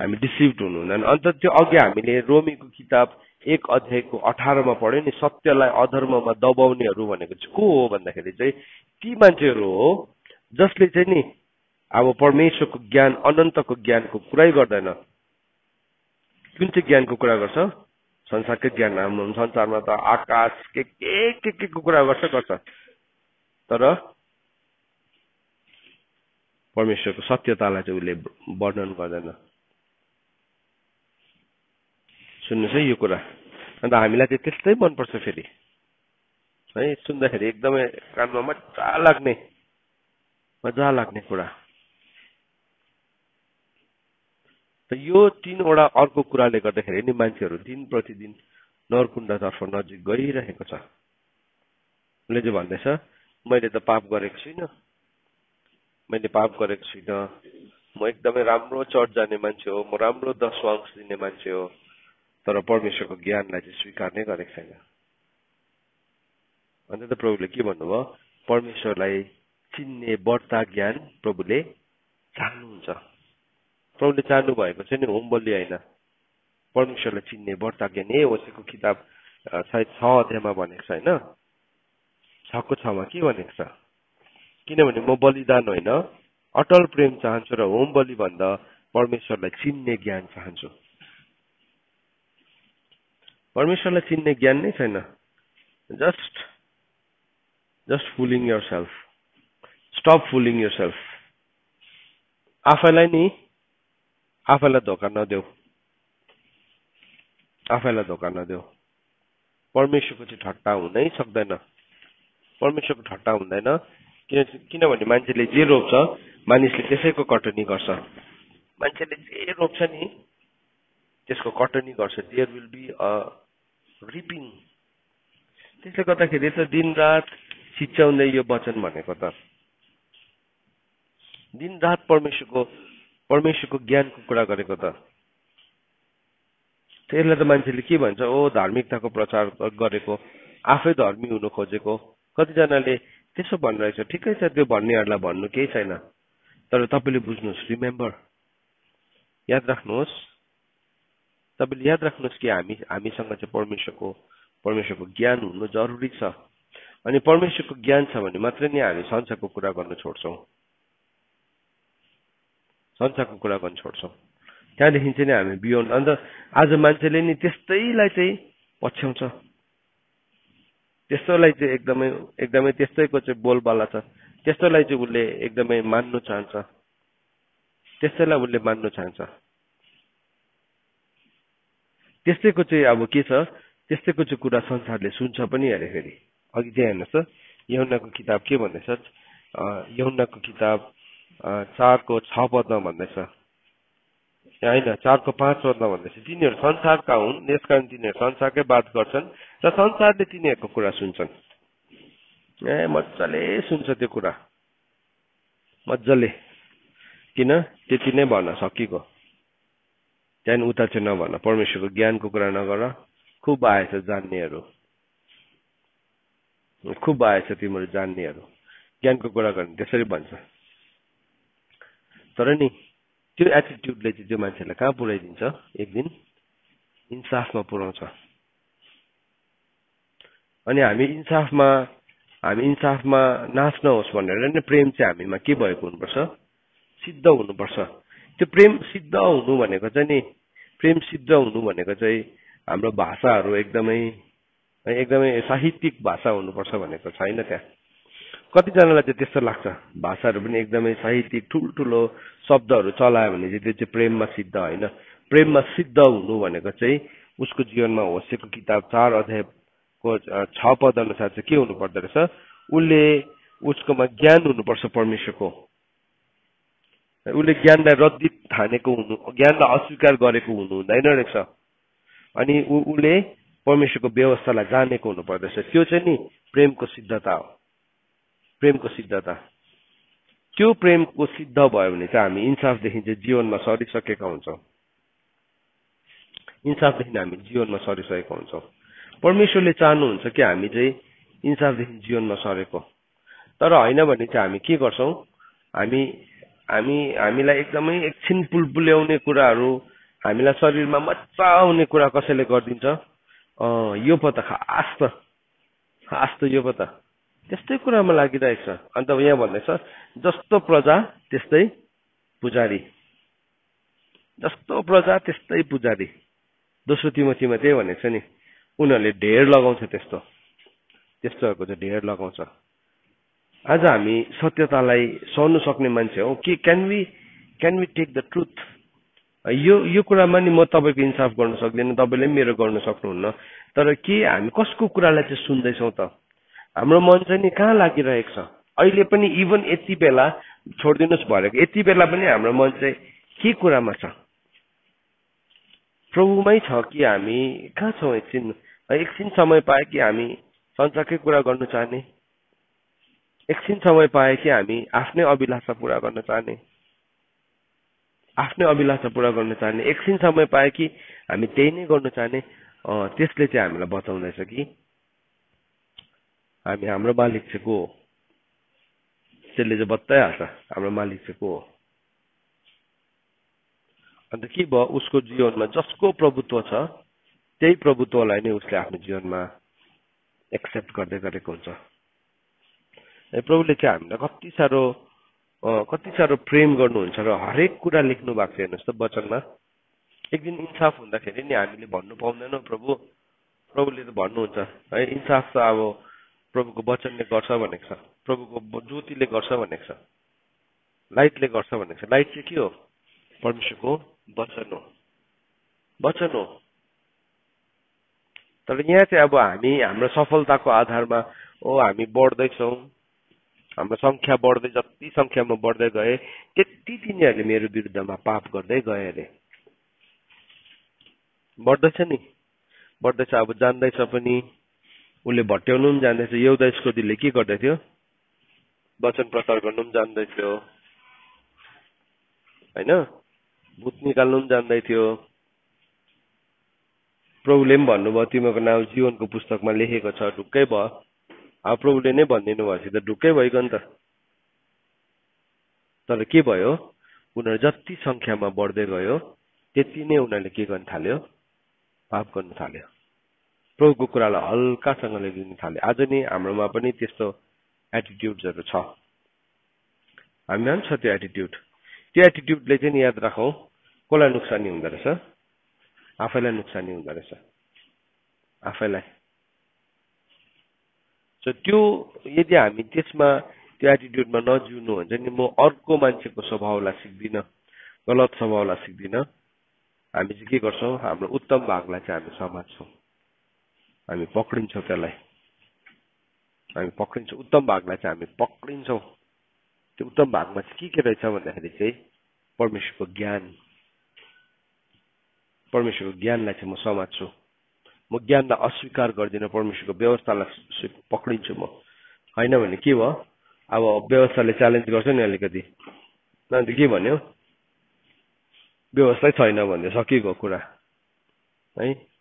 हामी डिसिभ्ड हुनु हुँदैन। अन्त त्यो अघि हामीले रोमीको किताब एक अध्यायको अठारमा पढ्यो नि सत्यलाई अधर्ममा दबाउनेहरू भनेको चाहिँ को हो भन्दाखेरि चाहिँ ती मान्छेहरू हो जसले चाहिँ नि अब परमेश्वरको ज्ञान अनन्तको ज्ञानको कुरै गर्दैन। कुन चाहिँ ज्ञानको कुरा गर्छ? संसारकै ज्ञान हाम्रो संसारमा त आकाश के के के के कुरा गर्छ गर्छ। तर परमेश्वरको सत्यतालाई चाहिँ उसले वर्णन गर्दैन। सुन्नुहोस् है यो कुरा। अन्त हामीलाई चाहिँ त्यस्तै मनपर्छ फेरि। है सुन्दाखेरि एकदमै कानमा मजा लाग्ने मजा लाग्ने कुरा। यो तिनवटा अर्को कुराले गर्दाखेरि नि मान्छेहरू दिन प्रतिदिन नरकुण्डतर्फ नजिक गइरहेको छ। उसले चाहिँ भन्दैछ मैले त पाप गरेको छुइनँ। मैले पाप गरेको छुइनँ। म एकदमै राम्रो चर्च जाने मान्छे हो म राम्रो दशवांश दिने मान्छे हो तर परमेश्वरको ज्ञानलाई चाहिँ स्वीकार नै गरेको छैन। अन्त त प्रभुले के भन्नुभयो? परमेश्वरलाई चिन्ने बढ्ता ज्ञान प्रभुले चाहनुहुन्छ। प्रभुले चाहनु भएको चाहिँ नि होम बलि होइन। परमेश्वरलाई चिन्ने बढ्ता ज्ञान ए होसेको किताब सायद छ अध्यायमा भनेको छ होइन? छको छमा के भनेको छ? किनभने म बलिदान होइन अटल प्रेम चाहन्छु र होम बलि भन्दा परमेश्वरलाई चिन्ने ज्ञान चाहन्छु। परमेश्वरलाई चिन्ने ज्ञान नै छैन। Just just fooling yourself stop fooling yourself आफैलाई नि आफैलाई धोका नदेऊ आफैलाई धोका नदेऊ परमेश्वरको चाहिँ ठट्टा हुनै सक्दैन परमेश्वरको ठट्टा हुँदैन किन किनभने मान्छेले जे रोप्छ मानिसले त्यसैको कटनी गर्छ मान्छेले जे रोप्छ नि त्यसको कटनी गर्छ there will be a reaping त्यसले गर्दाखेरि त दिनरात सिच्याउँदै यो वचन भनेको त दिनरात परमेश्वरको परमेश्वरको ज्ञानको कुरा गरेको त। त्यसलाई त मान्छेले के भन्छ? ओ धार्मिकताको प्रचार गरेको आफै धर्मी हुनु खोजेको। कतिजनाले त्यसो भनिरहेछ ठिकै छ त्यो भन्नेहरूलाई भन्नु केही छैन। तर तपाईँले बुझ्नुहोस् रिमेम्बर याद राख्नुहोस्। तपाईँले याद राख्नुहोस् कि हामी हामीसँग चाहिँ परमेश्वरको परमेश्वरको ज्ञान हुनु जरुरी छ। अनि परमेश्वरको ज्ञान छ भने मात्रै नै हामी संसारको कुरा गर्नु छोड्छौँ। संसारको कुरा गर्नु छोड्छौँ। त्यहाँदेखि चाहिँ नि हामी बियोन्ड अन्त आज मान्छेले नि त्यस्तैलाई चाहिँ पछ्याउँछ। त्यस्तोलाई चाहिँ एकदमै एकदमै त्यस्तैको चाहिँ बोलबाला छ। त्यस्तोलाई चाहिँ उसले एकदमै मान्नु चाहन्छ। त्यस्तैलाई उसले मान्नु चाहन्छ। त्यस्तैको चाहिँ अब के छ? त्यस्तैको चाहिँ कुरा संसारले सुन्छ पनि अरे फेरि। अघि चाहिँ हेर्नुहोस् त यहुनाको किताब के भन्दैछ? यहुनाको किताब चारको छ पदमा भन्दैछ। होइन चारको पाँच पदमा भन्दैछ। तिनीहरू संसारका हुन् यस कारण तिनीहरू संसारकै बात गर्छन् र संसारले तिनीहरूको कुरा सुन्छन्। ए मजाले सुन्छ त्यो कुरा। मजाले। किन? त्यति नै भन्न सकिएको त्यहाँदेखि उता चाहिँ नभन परमेश्वरको ज्ञानको कुरा नगर। खुब आएछ जान्नेहरू। खुब आएछ तिमीहरू जान्नेहरू। ज्ञानको कुरा गर्ने। त्यसरी भन्छ। तर नि त्यो एटिट्युडले चाहिँ त्यो मान्छेलाई कहाँ पुऱ्याइदिन्छ? एक दिन इन्साफमा पुऱ्याउँछ। अनि हामी इन्साफमा हामी इन्साफमा नाश नहोस् भनेर नै प्रेम चाहिँ हामीमा के भएको हुनुपर्छ? सिद्ध हुनुपर्छ। त्यो प्रेम सिद्ध हुनु भनेको चाहिँ नि प्रेम सिद्ध हुनु भनेको चाहिँ हाम्रो भाषाहरू एकदमै एकदमै साहित्यिक भाषा हुनुपर्छ भनेको छैन त्यहाँ। कतिजनालाई चाहिँ त्यस्तो लाग्छ? भाषाहरू पनि एकदमै साहित्यिक ठुल्ठुलो शब्दहरू चलायो भने चाहिँ त्यो चाहिँ प्रेममा सिद्ध होइन। प्रेममा सिद्ध हुनु भनेको चाहिँ उसको जीवनमा होसेको किताब चार अध्यायको छ पद अनुसार चाहिँ के हुनु पर्दो रहेछ? उसले उसकोमा ज्ञान हुनुपर्छ परमेश्वरको। उसले ज्ञानलाई रद्दित ठानेको हुनु ज्ञानलाई अस्वीकार गरेको हुनु हुँदैन रहेछ। अनि उसले परमेश्वरको व्यवस्थालाई जानेको हुनु पर्दछ त्यो चाहिँ नि प्रेमको सिद्धता हो। प्रेमको सिद्धता। त्यो प्रेमको सिद्ध भयो भने चाहिँ हामी इन्साफदेखि चाहिँ जीवनमा सरिसकेका हुन्छौँ। इन्साफदेखि हामी जीवनमा सरिसकेका हुन्छौँ। परमेश्वरले चाहनुहुन्छ कि हामी चाहिँ इन्साफदेखि जीवनमा सरेको। तर होइन भने चाहिँ हामी के गर्छौँ? हामी हामी हामीलाई एकदमै एकछिन पुलपुल्याउने कुराहरू हामीलाई शरीरमा मजा आउने कुरा कसैले गरिदिन्छ? यो पो त खास त खास त यो पो त त्यस्तै कुरामा लागिरहेको छ। अन्त यहाँ भन्दैछ जस्तो प्रजा त्यस्तै पुजारी। जस्तो प्रजा त्यस्तै पुजारी। दोस्रो तिमतीमा त्यही भनेको छ नि उनीहरूले ढेर लगाउँछ त्यस्तो। त्यस्तोहरूको चाहिँ ढेर लगाउँछ। आज हामी सत्यतालाई सहनु सक्ने मान्छे हौ। के can we can we take the truth यो यो कुरामा नि म तपाईँको इन्साफ गर्न सक्दिनँ तपाईँले पनि मेरो गर्न सक्नुहुन्न। तर के हामी कसको कुरालाई चाहिँ सुन्दैछौँ त? हाम्रो मन चाहिँ नि कहाँ लागिरहेको छ? अहिले पनि इभन यति बेला छोडिदिनुहोस् भनेको यति बेला पनि हाम्रो मन चाहिँ के कुरामा छ? प्रभुमै छ कि हामी कहाँ छौँ एकछिन? एकछिन समय पाए कि हामी संसारकै कुरा गर्नु चाहने? एकछिन समय पाए कि हामी आफ्नै अभिलाषा पुरा गर्न चाहने? आफ्नै अभिलाषा पुरा गर्न चाहने? एकछिन समय पाए कि हामी त्यही नै गर्नु चाहने? त्यसले चाहिँ हामीलाई बचाउँदैछ कि? हामी हाम्रो मालिक चाहिँ को हो त्यसले चाहिँ बताइहाल्छ हाम्रो मालिक चाहिँ को हो अन्त के भयो उसको जीवनमा जसको प्रभुत्व छ त्यही प्रभुत्वलाई नै उसले आफ्नो जीवनमा एक्सेप्ट गर्दै गरेको हुन्छ। प्रभुले चाहिँ हामीलाई कति साह्रो कति साह्रो प्रेम गर्नुहुन्छ र हरेक कुरा लेख्नु भएको छ हेर्नुहोस् त वचनमा। एक दिन इन्साफ हुँदाखेरि नि हामीले भन्नु पाउँदैनौँ प्रभु। प्रभुले त भन्नुहुन्छ है इन्साफ त अब प्रभुको वचनले गर्छ भनेको छ। प्रभुको ज्योतिले गर्छ भनेको छ। लाइटले गर्छ भनेको छ। लाइट चाहिँ के हो? परमेश्वरको वचन हो। वचन हो। तर यहाँ चाहिँ अब हामी हाम्रो सफलताको आधारमा ओ हामी बढ्दैछौँ। हाम्रो सङ्ख्या बढ्दै जति सङ्ख्यामा बढ्दै गए त्यति तिनीहरूले मेरो विरुद्धमा पाप गर्दै गए अरे बढ्दैछ नि। बढ्दैछ। अब जान्दैछ पनि। उसले भट्याउनु पनि जान्दैछ एउटा दिदीले के गर्दै थियो वचन प्रचार गर्नु पनि जान्दै थियो होइन? भूत निकाल्नु पनि जान्दै थियो प्रभुले पनि भन्नुभयो तिमीको नाम जीवनको पुस्तकमा लेखेको छ ढुक्कै भयो। अब प्रभुले नै भनिदिनु भएपछि त ढुक्कै भइगयो नि त। तर के भयो? उनीहरू जति सङ्ख्यामा बढ्दै गयो त्यति नै उनीहरूले के गर्न थाल्यो? पाप गर्न थाल्यो। प्रभुको कुरालाई हल्कासँगले लिन थाल्यो आज नै हाम्रोमा पनि त्यस्तो एटिट्युड्सहरू छ। हामीमा पनि छ त्यो एटिट्युड त्यो एटिट्युडले चाहिँ याद राखौँ कसलाई नोक्सानी हुँदो रहेछ? आफैलाई नोक्सानी हुँदो रहेछ। आफैलाई। सो त्यो यदि हामी त्यसमा त्यो एटिट्युडमा नजिउनु हुन्छ नि म अर्को मान्छेको स्वभावलाई सिक्दिनँ गलत स्वभावलाई सिक्दिनँ। हामी चाहिँ के गर्छौँ? हाम्रो उत्तम भागलाई चाहिँ हामी समात्छौँ। हामी पक्रिन्छौँ त्यसलाई। हामी पक्रिन्छौँ। उत्तम भागलाई चाहिँ हामी पक्रिन्छौँ। त्यो उत्तम भागमा चाहिँ के के रहेछ भन्दाखेरि चाहिँ परमेश्वरको ज्ञान। परमेश्वरको ज्ञानलाई चाहिँ म समात्छु। म ज्ञानलाई अस्वीकार गर्दिनँ। परमेश्वरको व्यवस्थालाई पक्रिन्छु म। होइन भने के भयो? अब व्यवस्थाले च्यालेन्ज गर्छ नि अलिकति। अन्त के भन्यो? व्यवस्थै छैन भन्यो। सकिएको कुरा। है?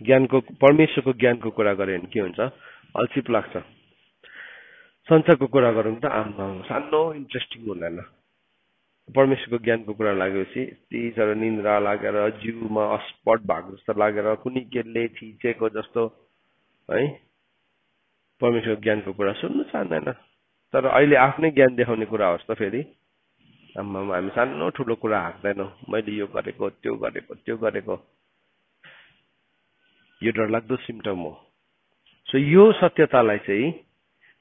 ज्ञानको परमेश्वरको ज्ञानको कुरा गऱ्यो भने के हुन्छ? अल्छिप लाग्छ। संसारको कुरा गरौँ त आमा सानो इन्ट्रेस्टिङ हुँदैन। परमेश्वरको ज्ञानको कुरा लागेपछि यति साह्रो निन्द्रा लागेर जिउमा अस्पट भएको जस्तो लागेर कुनै केले थिचेको जस्तो है? परमेश्वरको ज्ञानको कुरा सुन्नु चाहँदैन। तर अहिले आफ्नै ज्ञान देखाउने कुरा होस् त फेरि आम्मा हामी सानो ठुलो कुरा हाँक्दैनौँ। मैले यो गरेको त्यो गरेको त्यो गरेको। यो डरलाग्दो सिम्टम हो। सो यो सत्यतालाई चाहिँ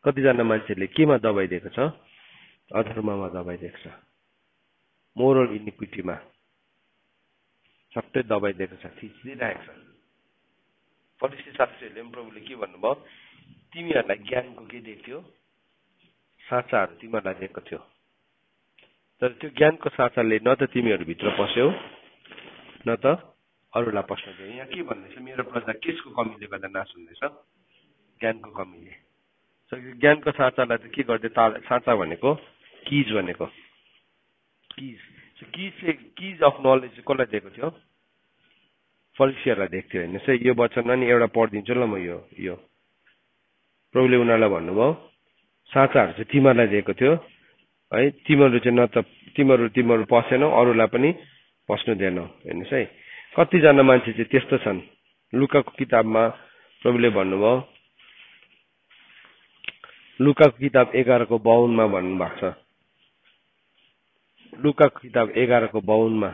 कतिजना मान्छेले केमा दबाइदिएको छ? अधर्ममा दबाइदिएको छ। मोरल इनिक्विटीमा सट्टै दबाई दिएको छ थिचिदिइरहेको छ। फरिसी शास्त्रीहरूले पनि प्रभुले के भन्नुभयो? तिमीहरूलाई ज्ञानको के दिएको थियो साँचाहरू तिमीहरूलाई दिएको थियो। तर त्यो ज्ञानको साँचाले न त तिमीहरूभित्र पस्यौ न त अरूलाई पस्न दियो यहाँ के भन्दैछ? मेरो प्रजा केसको कमीले गर्दा नाश हुँदैछ? ज्ञानको कमीले। ज्ञानको साँचालाई त के गर्दै साँचा भनेको? किज भनेको। किज। किज चाहिँ किज अफ नलेज चाहिँ कसलाई दिएको थियो? फरिसियरलाई दिएको थियो हेर्नुहोस् है यो वचनमा नि एउटा पढिदिन्छु ल म यो यो। प्रभुले उनीहरूलाई भन्नुभयो साँचाहरू चाहिँ तिमीहरूलाई दिएको थियो है? तिमीहरू चाहिँ न त तिमीहरू तिमीहरू पसेनौ अरूलाई पनि पस्नु दिएनौ हेर्नुहोस् है। कतिजना मान्छे चाहिँ त्यस्तो छन्। लुकाको किताबमा प्रभुले भन्नुभयो लुकाको किताब एघारको बाहुनमा भन्नुभएको छ। लुकाको किताब एघारको बाहुनमा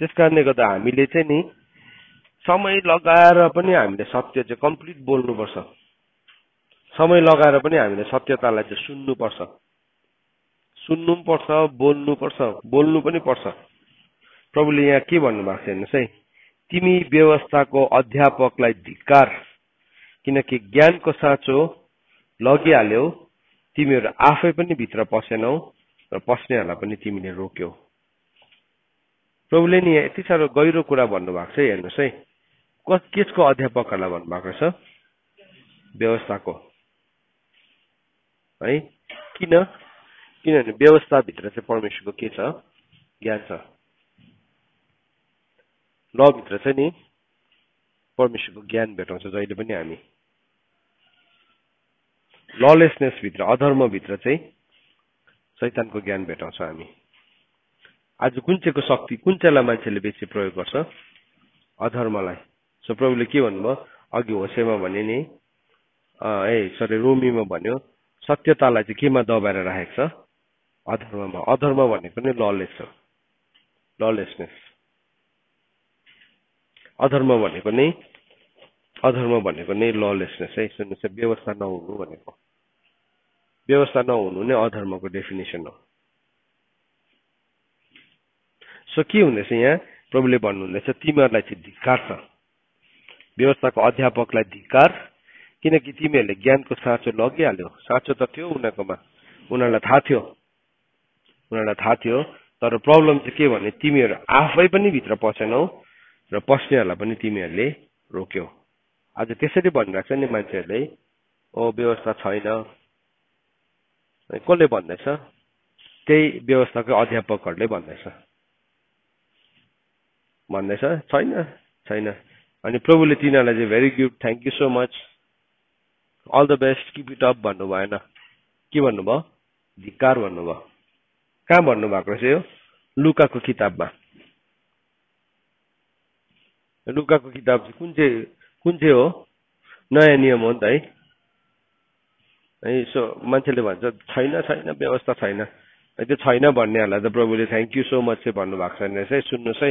त्यस कारणले गर्दा हामीले चाहिँ नि समय लगाएर पनि हामीले सत्य चाहिँ कम्प्लिट बोल्नुपर्छ। समय लगाएर पनि हामीले सत्यतालाई चाहिँ सुन्नुपर्छ। सुन्नु पनि पर्छ बोल्नु पर्छ बोल्नु पनि पर्छ। प्रभुले यहाँ के भन्नुभएको छ हेर्नुहोस् है? तिमी व्यवस्थाको अध्यापकलाई धिक्कार किनकि ज्ञानको साँचो लगिहाल्यौ तिमीहरू आफै पनि भित्र पसेनौ र पस्नेहरूलाई पनि तिमीले रोक्यौ। प्रभुले नि यति साह्रो गहिरो कुरा भन्नुभएको छ हेर्नुहोस् है। केसको अध्यापकहरूलाई भन्नुभएको छ? व्यवस्थाको। है? किन? किनभने व्यवस्थाभित्र चाहिँ परमेश्वरको के छ? ज्ञान छ। लभित्र चाहिँ नि परमेश्वरको ज्ञान भेटाउँछ जहिले पनि हामी। ललेसनेसभित्र अधर्मभित्र चाहिँ शैतानको ज्ञान भेटाउँछ हामी। आज कुन चाहिँको शक्ति कुन चाहिँलाई मान्छेले बेसी प्रयोग गर्छ? अधर्मलाई। सो प्रभुले के भन्नुभयो? अघि होसेमा भने नि ए सरी रोमीमा भन्यो सत्यतालाई चाहिँ केमा दबाएर राखेको छ? अधर्ममा अधर्म भनेको नै ललेस हो ललेसनेस अधर्म भनेको नै अधर्म भनेको नै ललेसनेस है सुन्नुहोस् व्यवस्था नहुनु भनेको। व्यवस्था नहुनु नै अधर्मको डेफिनेसन हो। सो के हुँदैछ यहाँ? प्रभुले भन्नुहुँदैछ तिमीहरूलाई चाहिँ धिक्कार छ। व्यवस्थाको अध्यापकलाई धिक्कार किनकि तिमीहरूले ज्ञानको साँचो लगिहाल्यो। साँचो त थियो उनीहरूकोमा। उनीहरूलाई थाहा थियो। उनीहरूलाई थाहा थियो तर प्रब्लम चाहिँ के भने तिमीहरू आफै पनि भित्र पसेनौ र पस्नेहरूलाई पनि तिमीहरूले रोक्यौ। आज त्यसरी भनिरहेको छ नि मान्छेहरूले ओ व्यवस्था छैन। कसले भन्दैछ? त्यही व्यवस्थाकै अध्यापकहरूले भन्दैछ। भन्दैछ छैन छैन। अनि प्रभुले तिनीहरूलाई चाहिँ very good thank you so much all the best keep it up भन्नु भएन के भन्नुभयो? धिक्कार भन्नुभयो। कहाँ भन्नुभएको रहेछ यो? लुकाको किताबमा। लुकाको किताब चाहिँ कुन चाहिँ कुन चाहिँ हो? नयाँ नियम हो नि त है। यसो मान्छेले भन्छ छैन छैन व्यवस्था छैन। त्यो छैन भन्नेहरूलाई त प्रभुले। थ्याङ्क यू सो मच चाहिँ भन्नुभएको छैन रहेछ है। सुन्नुहोस् है।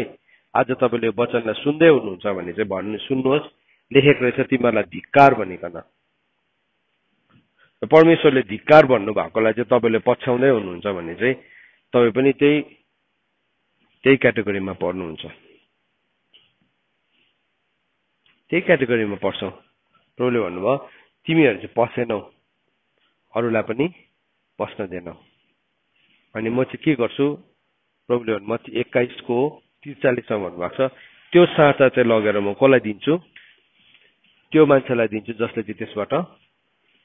आज तपाईँले वचनलाई सुन्दै हुनुहुन्छ भने चाहिँ भन्नु सुन्नुहोस्। लेखेको रहेछ तिमीहरूलाई धिक्कार भनिकन। परमेश्वरले धिक्कार भन्नुभएकोलाई चाहिँ तपाईँले पछ्याउँदै हुनुहुन्छ भने चाहिँ तपाईँ पनि त्यही त्यही क्याटेगोरीमा पर्नुहुन्छ त्यही क्याटेगोरीमा पर्छौ प्रभुले भन्नुभयो तिमीहरू चाहिँ पसेनौ अरूलाई पनि पस्न दिएनौ अनि म चाहिँ के गर्छु प्रभुले भन्नु म चाहिँ एक्काइसको त्रिचालिसमा भन्नुभएको छ त्यो साँचा चाहिँ लगेर म कसलाई दिन्छु? त्यो मान्छेलाई दिन्छु जसले चाहिँ त्यसबाट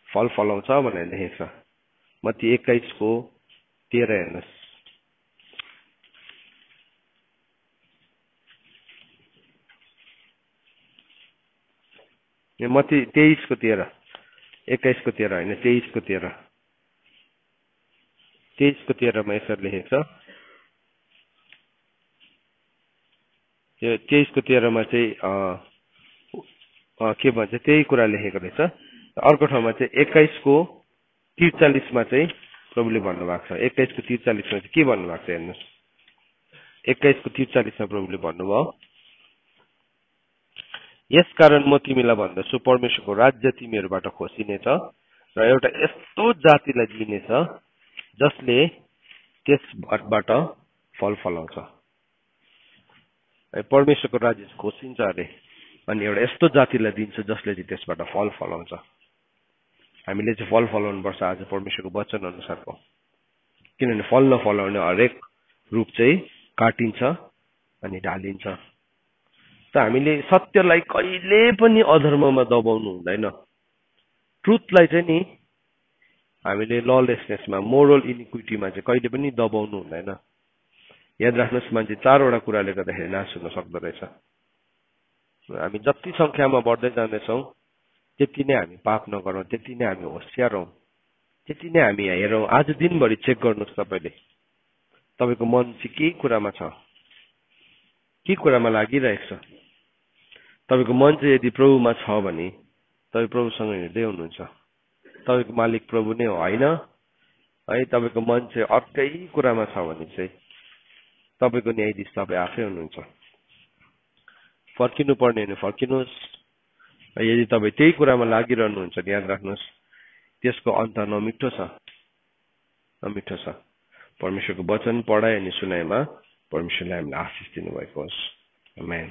फल फलाउँछ भनेर लेखेको छ। मती एक्काइसको तेह्र हेर्नुहोस्। मती तेइसको तेह्र एक्काइसको तेह्र होइन तेइसको तेह्र। तेइसको तेह्रमा यसरी लेखेको छ। त्यो तेइसको तेह्रमा चाहिँ के भन्छ त्यही कुरा लेखेको रहेछ। अर्को ठाउँमा चाहिँ एक्काइसको त्रिचालिसमा चाहिँ प्रभुले भन्नुभएको छ। एक्काइसको त्रिचालिसमा चाहिँ के भन्नुभएको छ हेर्नुहोस्। एक्काइसको त्रिचालिसमा प्रभुले भन्नुभयो। यसकारण म तिमीलाई भन्दछु परमेश्वरको राज्य तिमीहरूबाट खोसिनेछ र एउटा यस्तो जातिलाई दिइनेछ जसले त्यसबाट फल फलाउँछ। परमेश्वरको राज्य खोसिन्छ अरे अनि एउटा यस्तो जातिलाई दिन्छ जसले चाहिँ त्यसबाट फल फलाउँछ। हामीले चाहिँ फल फलाउनुपर्छ आज परमेश्वरको वचन अनुसारको। किनभने फल नफलाउने हरेक रूप चाहिँ काटिन्छ अनि ढालिन्छ। त हामीले सत्यलाई कहिले पनि अधर्ममा दबाउनु हुँदैन। ट्रुथलाई चाहिँ नि हामीले ललेसनेसमा मोरल इनिक्विटीमा चाहिँ कहिले पनि दबाउनु हुँदैन। याद राख्नुहोस् मान्छे चारवटा कुराले गर्दाखेरि नाश हुन सक्दो रहेछ। हामी जति सङ्ख्यामा बढ्दै जाँदैछौँ त्यति नै हामी पाप नगरौँ त्यति नै हामी होसियार त्यति नै हामी हेरौँ। आज दिनभरि चेक गर्नुहोस् तपाईँले। तपाईँको मन चाहिँ के कुरामा छ? के कुरामा लागिरहेको छ? तपाईँको मन चाहिँ यदि प्रभुमा छ भने तपाईँ प्रभुसँग हिँड्दै हुनुहुन्छ। तपाईँको मालिक प्रभु नै होइन? है तपाईँको मन चाहिँ अर्कै कुरामा छ भने चाहिँ तपाईँको न्यायाधीश तपाईँ आफै हुनुहुन्छ। फर्किनु पर्ने भने फर्किनुहोस् यदि तपाईँ त्यही कुरामा लागिरहनुहुन्छ याद राख्नुहोस्। त्यसको अन्त नमिठो छ। नमिठो छ। परमेश्वरको वचन पढाइ अनि सुनाइमा परमेश्वरले हामीलाई आशिष दिनुभएको होस्। म्यान